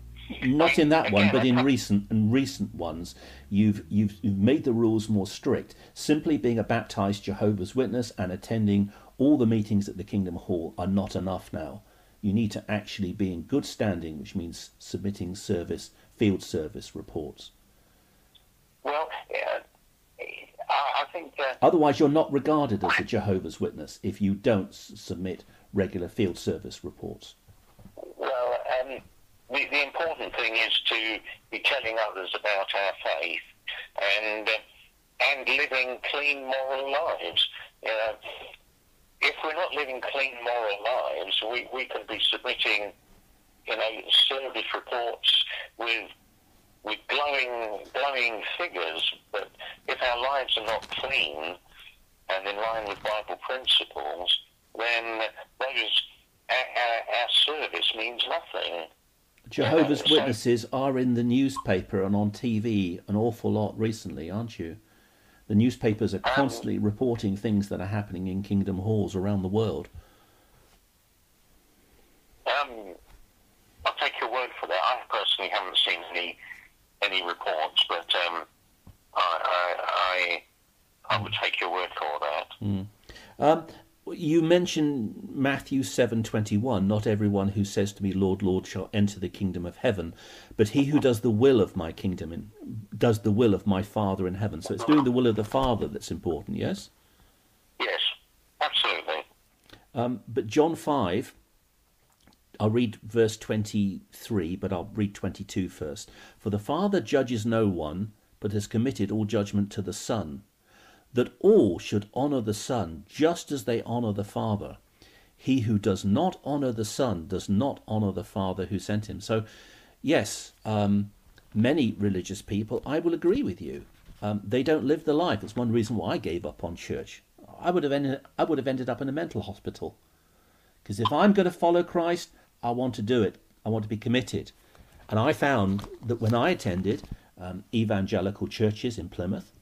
Speaker 1: Not in that one, but in recent in recent ones, you've, you've you've made the rules more strict. Simply being a baptized Jehovah's Witness and attending all the meetings at the Kingdom Hall are not enough now you need to actually be in good standing, which means submitting service, field service reports.
Speaker 2: Well, uh, I think. Uh,
Speaker 1: Otherwise, you're not regarded as a Jehovah's Witness if you don't s- submit regular field service reports.
Speaker 2: Well, um, the, the, important thing is to be telling others about our faith and uh, and living clean moral lives. Uh, if we're not living clean moral lives, we, we can be submitting, you know, service reports with with glowing glowing figures, but if our lives are not clean and in line with Bible principles, then those our, our, service means nothing.
Speaker 1: Jehovah's Witnesses are in the newspaper and on TV an awful lot recently, aren't you? The newspapers are um, constantly um, reporting things that are happening in kingdom halls around the world.
Speaker 2: Um, I'll take your word for that. I personally haven't seen any any reports, but um, I, I, I, I would take your word for that.
Speaker 1: Mm. Um, you mentioned Matthew 7:21 not everyone who says to me lord lord shall enter the kingdom of heaven but he who does the will of my kingdom in, does the will of my father in heaven so it's doing the will of the father that's important yes
Speaker 2: yes absolutely
Speaker 1: um, but John 5 I'll read verse 23 but I'll read 22 first for the father judges no one but has committed all judgment to the son that all should honour the Son just as they honour the Father. He who does not honour the Son does not honour the Father who sent him. So, yes, um, many religious people, I will agree with you. Um, they don't live the life. It's one reason why I gave up on church. I would have ended, I would have ended up in a mental hospital. Because if I'm going to follow Christ, I want to do it. I want to be committed. And I found that when I attended um, evangelical churches in Plymouth,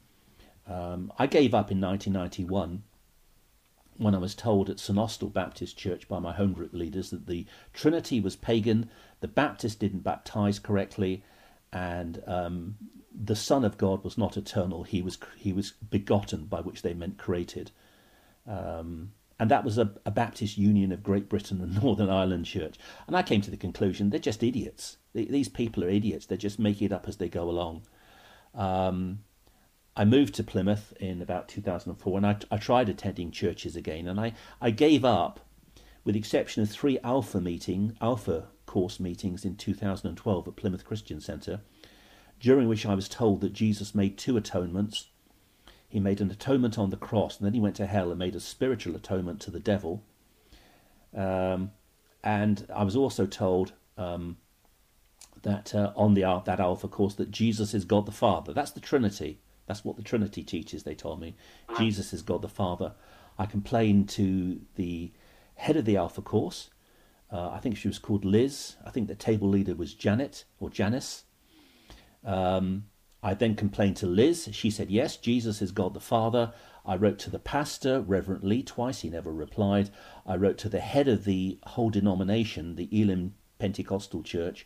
Speaker 1: um, I gave up in 1991 when I was told at St Austell Baptist Church by my home group leaders that the Trinity was pagan, the Baptists didn't baptize correctly, and um, the Son of God was not eternal. He was he was begotten, by which they meant created. Um, and that was a, a, Baptist Union of Great Britain and Northern Ireland Church. And I came to the conclusion they're just idiots. These people are idiots. They're just making it up as they go along. Um, I moved to Plymouth in about 2004 and I, I tried attending churches again and I, I gave up with the exception of three alpha meeting alpha course meetings in 2012 at Plymouth Christian Centre during which I was told that Jesus made two atonements he made an atonement on the cross and then he went to hell and made a spiritual atonement to the devil Um, and I was also told um, that uh, on the that Alpha course that Jesus is God the Father. That's the Trinity. That's what the Trinity teaches. They told me Jesus is God the Father. I complained to the head of the Alpha course. Uh, I think she was called Liz. I think the table leader was Janet or Janice. Um, I then complained to Liz. She said, Yes, Jesus is God the Father. I wrote to the pastor, Reverend Lee, twice. He never replied. I wrote to the head of the whole denomination, the Elim Pentecostal Church,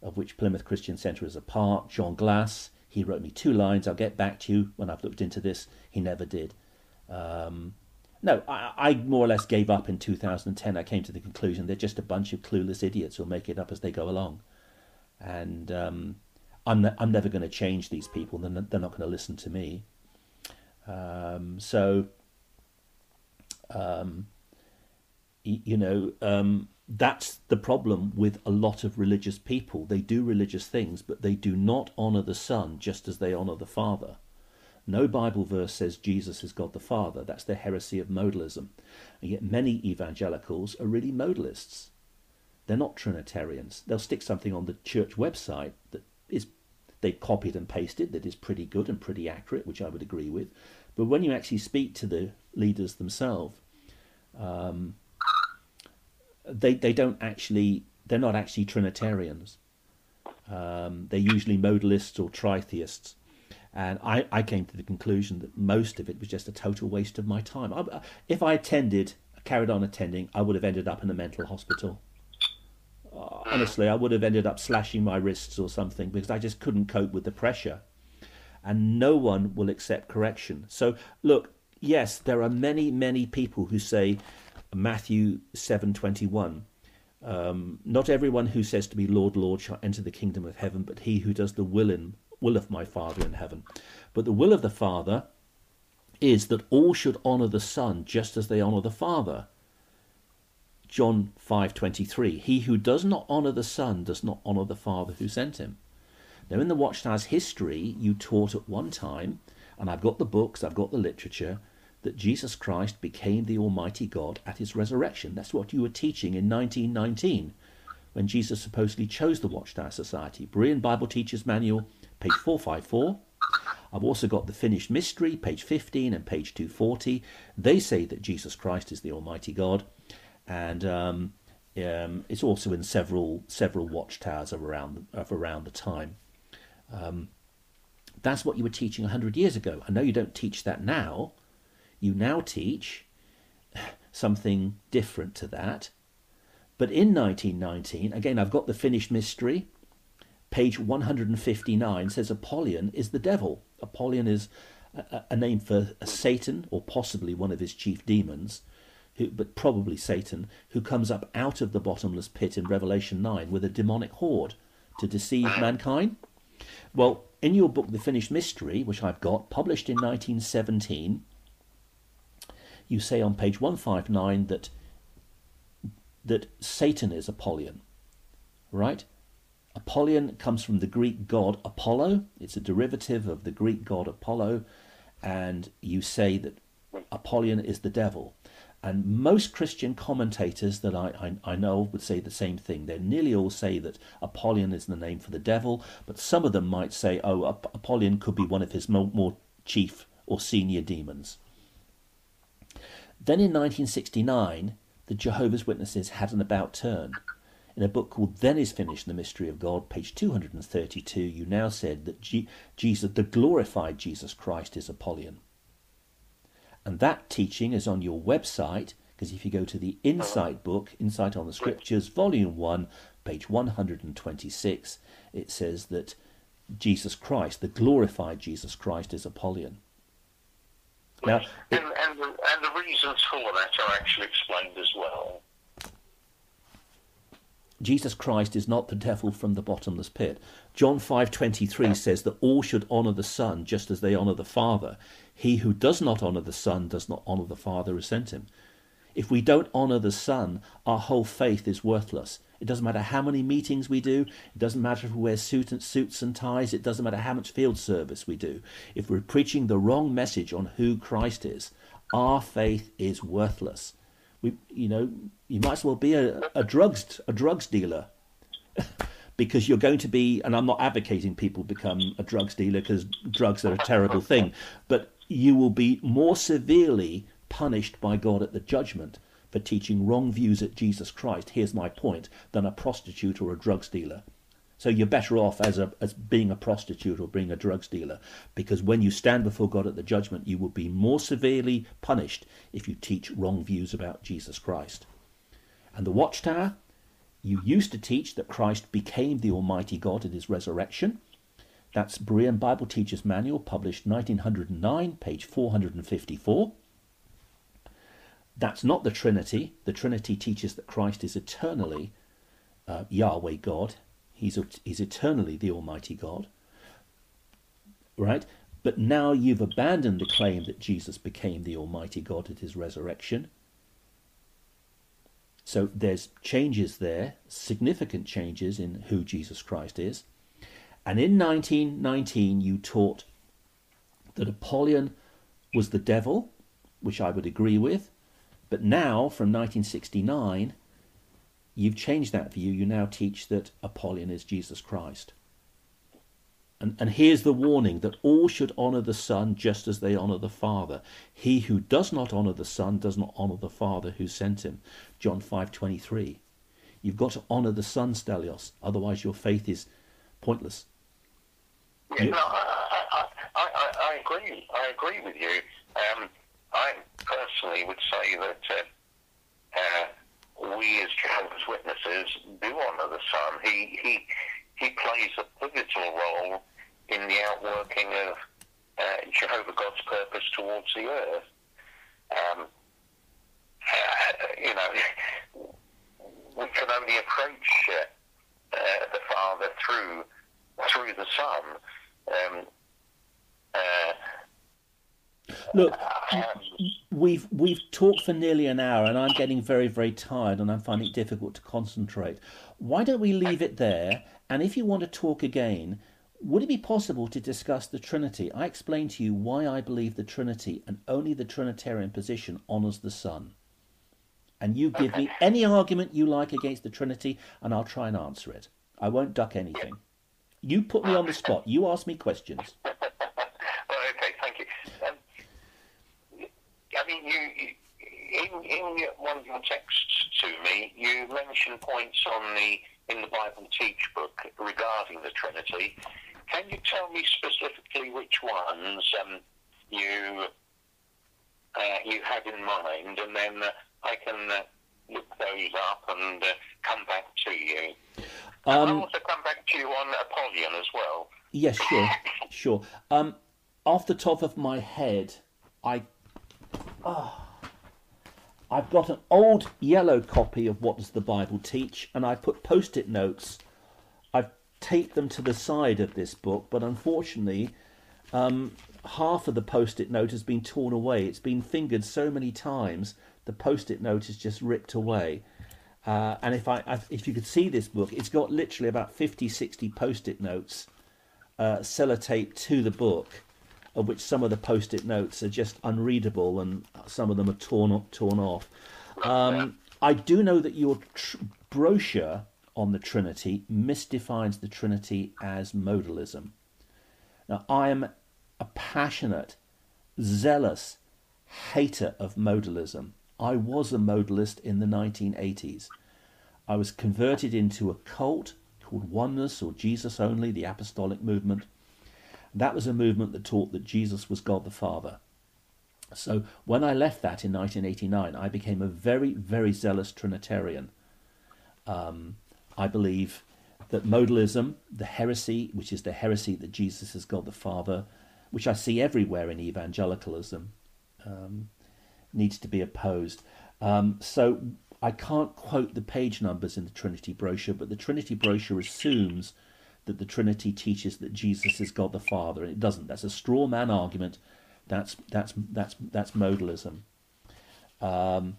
Speaker 1: of which Plymouth Christian Centre is a part, John Glass. He wrote me two lines. I'll get back to you when I've looked into this. He never did. Um, no, I, I, more or less gave up in 2010. I came to the conclusion they're just a bunch of clueless idiots who'll make it up as they go along. And um, I'm, ne- I'm never going to change these people. They're not, they're not going to listen to me. Um, so, um, you know, um, that's the problem with a lot of religious people. They do religious things, but they do not honor the Son just as they honor the Father. No Bible verse says Jesus is God the Father. That's the heresy of modalism. And yet many evangelicals are really modalists. They're not Trinitarians. They'll stick something on the church website that is they copied and pasted that is pretty good and pretty accurate, which I would agree with. But when you actually speak to the leaders themselves, um, they they don't actually they're not actually Trinitarians. Um, they're usually modalists or tritheists. And I, I came to the conclusion that most of it was just a total waste of my time. I, if I attended, carried on attending, I would have ended up in a mental hospital. Uh, honestly, I would have ended up slashing my wrists or something because I just couldn't cope with the pressure. And no one will accept correction. So, look, yes, there are many, many people who say Matthew 7:21 um, not everyone who says to me lord lord shall enter the kingdom of heaven but he who does the will in will of my father in heaven but the will of the father is that all should honor the son just as they honor the father John 5:23 He who does not honor the son does not honor the father who sent him now in the watchtower's history you taught at one time and I've got the books I've got the literature that Jesus Christ became the Almighty God at his resurrection. That's what you were teaching in 1919 when Jesus supposedly chose the Watchtower Society. Berean Bible Teachers Manual, page 454. I've also got the finished mystery, page 15 and page 240. They say that Jesus Christ is the Almighty God, and um, um, it's also in several several watchtowers of around of around the time. Um, that's what you were teaching 100 years ago. I know you don't teach that now, you now teach something different to that. But in 1919, again, I've got the finished mystery. Page 159 says Apollyon is the devil. Apollyon is a, a name for a Satan, or possibly one of his chief demons, who, but probably Satan, who comes up out of the bottomless pit in Revelation 9 with a demonic horde to deceive mankind. Well, in your book, The Finished Mystery, which I've got, published in 1917, you say on page 159 that that Satan is Apollyon, right? Apollyon comes from the Greek god Apollo. It's a derivative of the Greek god Apollo, and you say that Apollyon is the devil. And most Christian commentators that I, I, I, know would say the same thing. They nearly all say that Apollyon is the name for the devil, but some of them might say, oh, Apollyon could be one of his more, more chief or senior demons. Then in 1969, the Jehovah's Witnesses had an about turn. In a book called Then is Finished the Mystery of God, page 232, you now said that G- Jesus, the glorified Jesus Christ, is Apollyon. And that teaching is on your website, because if you go to the Insight book, Insight on the Scriptures, volume 1, page 126, it says that Jesus Christ, the glorified Jesus Christ, is Apollyon.
Speaker 2: Now, and, and, the, and the reasons for that are actually explained as well.
Speaker 1: Jesus Christ is not the devil from the bottomless pit. John 5:23 says that all should honor the Son just as they honor the Father. He who does not honor the Son does not honor the Father who sent him. If we don't honor the Son, our whole faith is worthless. It doesn't matter how many meetings we do. It doesn't matter if we wear suit and, suits and ties. It doesn't matter how much field service we do. If we're preaching the wrong message on who Christ is, our faith is worthless. We, you know, you might as well be a, a drugs a drugs dealer. because you're going to be, and I'm not advocating people become a drugs dealer because drugs are a terrible thing, but you will be more severely punished by God at the judgment for teaching wrong views at Jesus Christ, here's my point, than a prostitute or a drugs dealer. So you're better off as a as being a prostitute or being a drugs dealer, because when you stand before God at the judgment, you will be more severely punished if you teach wrong views about Jesus Christ. And the Watchtower, you used to teach that Christ became the Almighty God at his resurrection. That's Berean Bible Teacher's Manual, published 1909, page 454. That's not the Trinity. The Trinity teaches that Christ is eternally uh, Yahweh God, He's, he's eternally the Almighty God. Right? But now you've abandoned the claim that Jesus became the Almighty God at his resurrection. So there's changes there, significant changes in who Jesus Christ is. And in 1919, you taught that Apollyon was the devil, which I would agree with. But now, from 1969, You've changed that view. You now teach that Apollyon is Jesus Christ. And, and here's the warning that all should honour the Son just as they honour the Father. He who does not honour the Son does not honour the Father who sent him. John 5.23. You've got to honour the Son, Stelios, otherwise your faith is pointless.
Speaker 2: Yeah, no, I, I, I, I, agree. I agree with you. Um, I personally would say that uh, uh, we as Jehovah's Witnesses do honour the Son. He, he, he plays a pivotal role in the outworking of uh, Jehovah God's purpose towards the earth. Um, uh, you know, we can only approach uh, uh, the Father through through the Son. Um, uh,
Speaker 1: Look, we've we've talked for nearly an hour, and I'm getting very very tired, and I'm finding it difficult to concentrate. Why don't we leave it there? And if you want to talk again, would it be possible to discuss the Trinity? I explained to you why I believe the Trinity and only the Trinitarian position honours the Son. And you give me any argument you like against the Trinity, and I'll try and answer it. I won't duck anything. You put me on the spot. You ask me questions.
Speaker 2: Okay, um, mean, you, in, in one of your texts to me, you mention points on the in the Bible Teach book regarding the Trinity. Can you tell me specifically which ones um, you uh, you had in mind, and then uh, I can uh, look those up and uh, come back to you. Um, I'll also come back to you on Apollyon as well.
Speaker 1: Yes, sure, sure. Um, off the top of my head, I Oh. I've got an old yellow copy of What Does the Bible Teach, and I put post it notes. I've taped them to the side of this book, but unfortunately, um, half of the post it note has been torn away. It's been fingered so many times, the post it note is just ripped away. Uh, and if I, if you could see this book, it's got literally about 50, 60 post it notes uh, sellotaped to the book of which some of the post-it notes are just unreadable and some of them are torn torn off. Um, I do know that your tr- brochure on the Trinity misdefines the Trinity as modalism. Now, I am a passionate, zealous hater of modalism. I was a modalist in the 1980s. I was converted into a cult called Oneness or Jesus Only, the Apostolic Movement. That was a movement that taught that Jesus was God the Father. So when I left that in 1989, I became a very, very zealous Trinitarian. Um, I believe that modalism, the heresy, which is the heresy that Jesus is God the Father, which I see everywhere in evangelicalism, um, needs to be opposed. Um, so I can't quote the page numbers in the Trinity brochure, but the Trinity brochure assumes that the Trinity teaches that Jesus is God the Father, and it doesn't. That's a straw man argument. That's that's that's that's modalism. Um,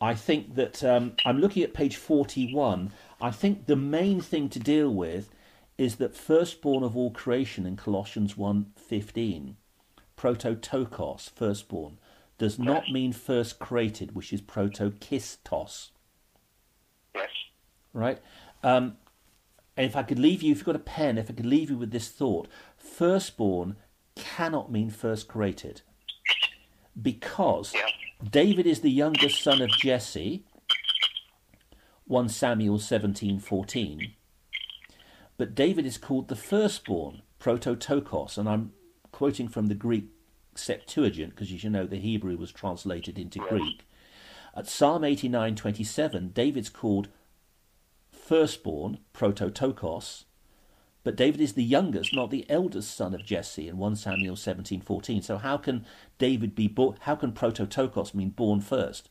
Speaker 1: I think that um, I'm looking at page 41. I think the main thing to deal with is that firstborn of all creation in Colossians 1:15, prototokos, firstborn, does not mean first created, which is protoktistos.
Speaker 2: Yes.
Speaker 1: Right? Um, and if I could leave you, if you've got a pen, if I could leave you with this thought, firstborn cannot mean first created. Because David is the youngest son of Jesse, 1 Samuel 17:14. But David is called the firstborn, prototokos, and I'm quoting from the Greek Septuagint because you should know the Hebrew was translated into Greek. At Psalm 89:27, David's called firstborn, prototokos, but David is the youngest, not the eldest son of Jesse in 1 Samuel 17:14. So how can David be born? How can prototokos mean born first?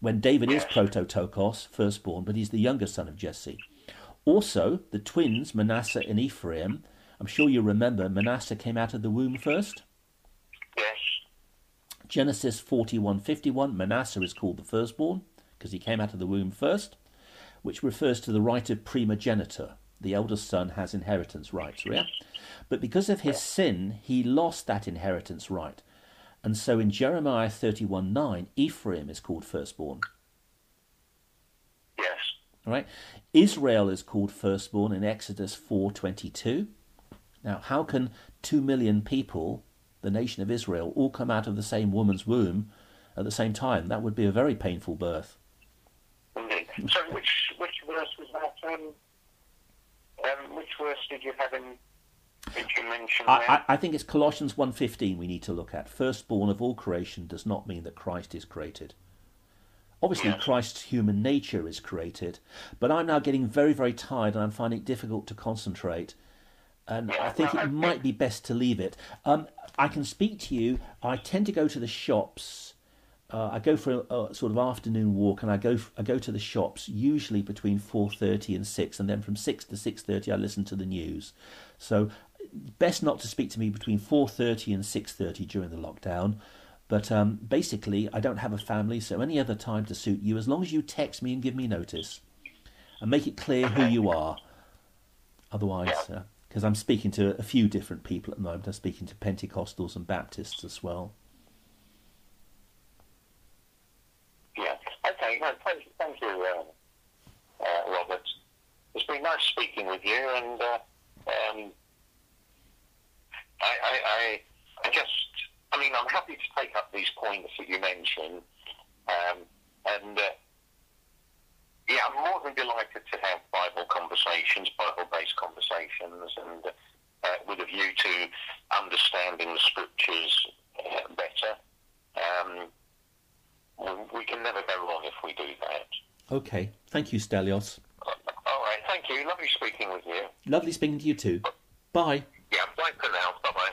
Speaker 1: When David is prototokos, firstborn, but he's the youngest son of Jesse. Also, the twins Manasseh and Ephraim. I'm sure you remember Manasseh came out of the womb first.
Speaker 2: Yes.
Speaker 1: Genesis 41:51, Manasseh is called the firstborn because he came out of the womb first, which refers to the right of primogeniture. The eldest son has inheritance rights, yeah? But because of his sin, he lost that inheritance right. And so in Jeremiah 31:9, Ephraim is called firstborn.
Speaker 2: Yes.
Speaker 1: All right. Israel is called firstborn in Exodus 4:22. Now, how can 2 million people, the nation of Israel, all come out of the same woman's womb at the same time? That would be a very painful birth.
Speaker 2: So which which verse was that? Um, um, which verse did you have in? Did you mention?
Speaker 1: I, I, I think it's Colossians 1:15 we need to look at. Firstborn of all creation does not mean that Christ is created. Obviously,
Speaker 2: Yes.
Speaker 1: Christ's human nature is created, but I'm now getting very, very tired and I'm finding it difficult to concentrate. And I think it
Speaker 2: I-
Speaker 1: might be best to leave it. Um, I can speak to you. I tend to go to the shops. Uh, I go for a, a sort of afternoon walk, and I go I go to the shops usually between four thirty and six, and then from six to six thirty I listen to the news. So best not to speak to me between four thirty and six thirty during the lockdown. But um, basically, I don't have a family, so any other time to suit you, as long as you text me and give me notice, and make it clear who you are. Otherwise, because I'm speaking to a few different people at the moment, I'm speaking to Pentecostals and Baptists as well.
Speaker 2: Yeah. Okay. No, thank, thank you, uh, uh, Robert. It's been nice speaking with you, and uh, um, I, I, I, I just, I mean, I'm happy to take up these points that you mentioned, um, and uh, yeah, I'm more than delighted to have Bible conversations, Bible-based conversations, and uh, with a view to understanding the scriptures uh, better. Um, we- we can never go wrong if we do that.
Speaker 1: Okay, thank you, Stelios.
Speaker 2: All right, thank you. Lovely speaking with you.
Speaker 1: Lovely speaking to you too. Bye.
Speaker 2: Yeah, bye for now. Bye.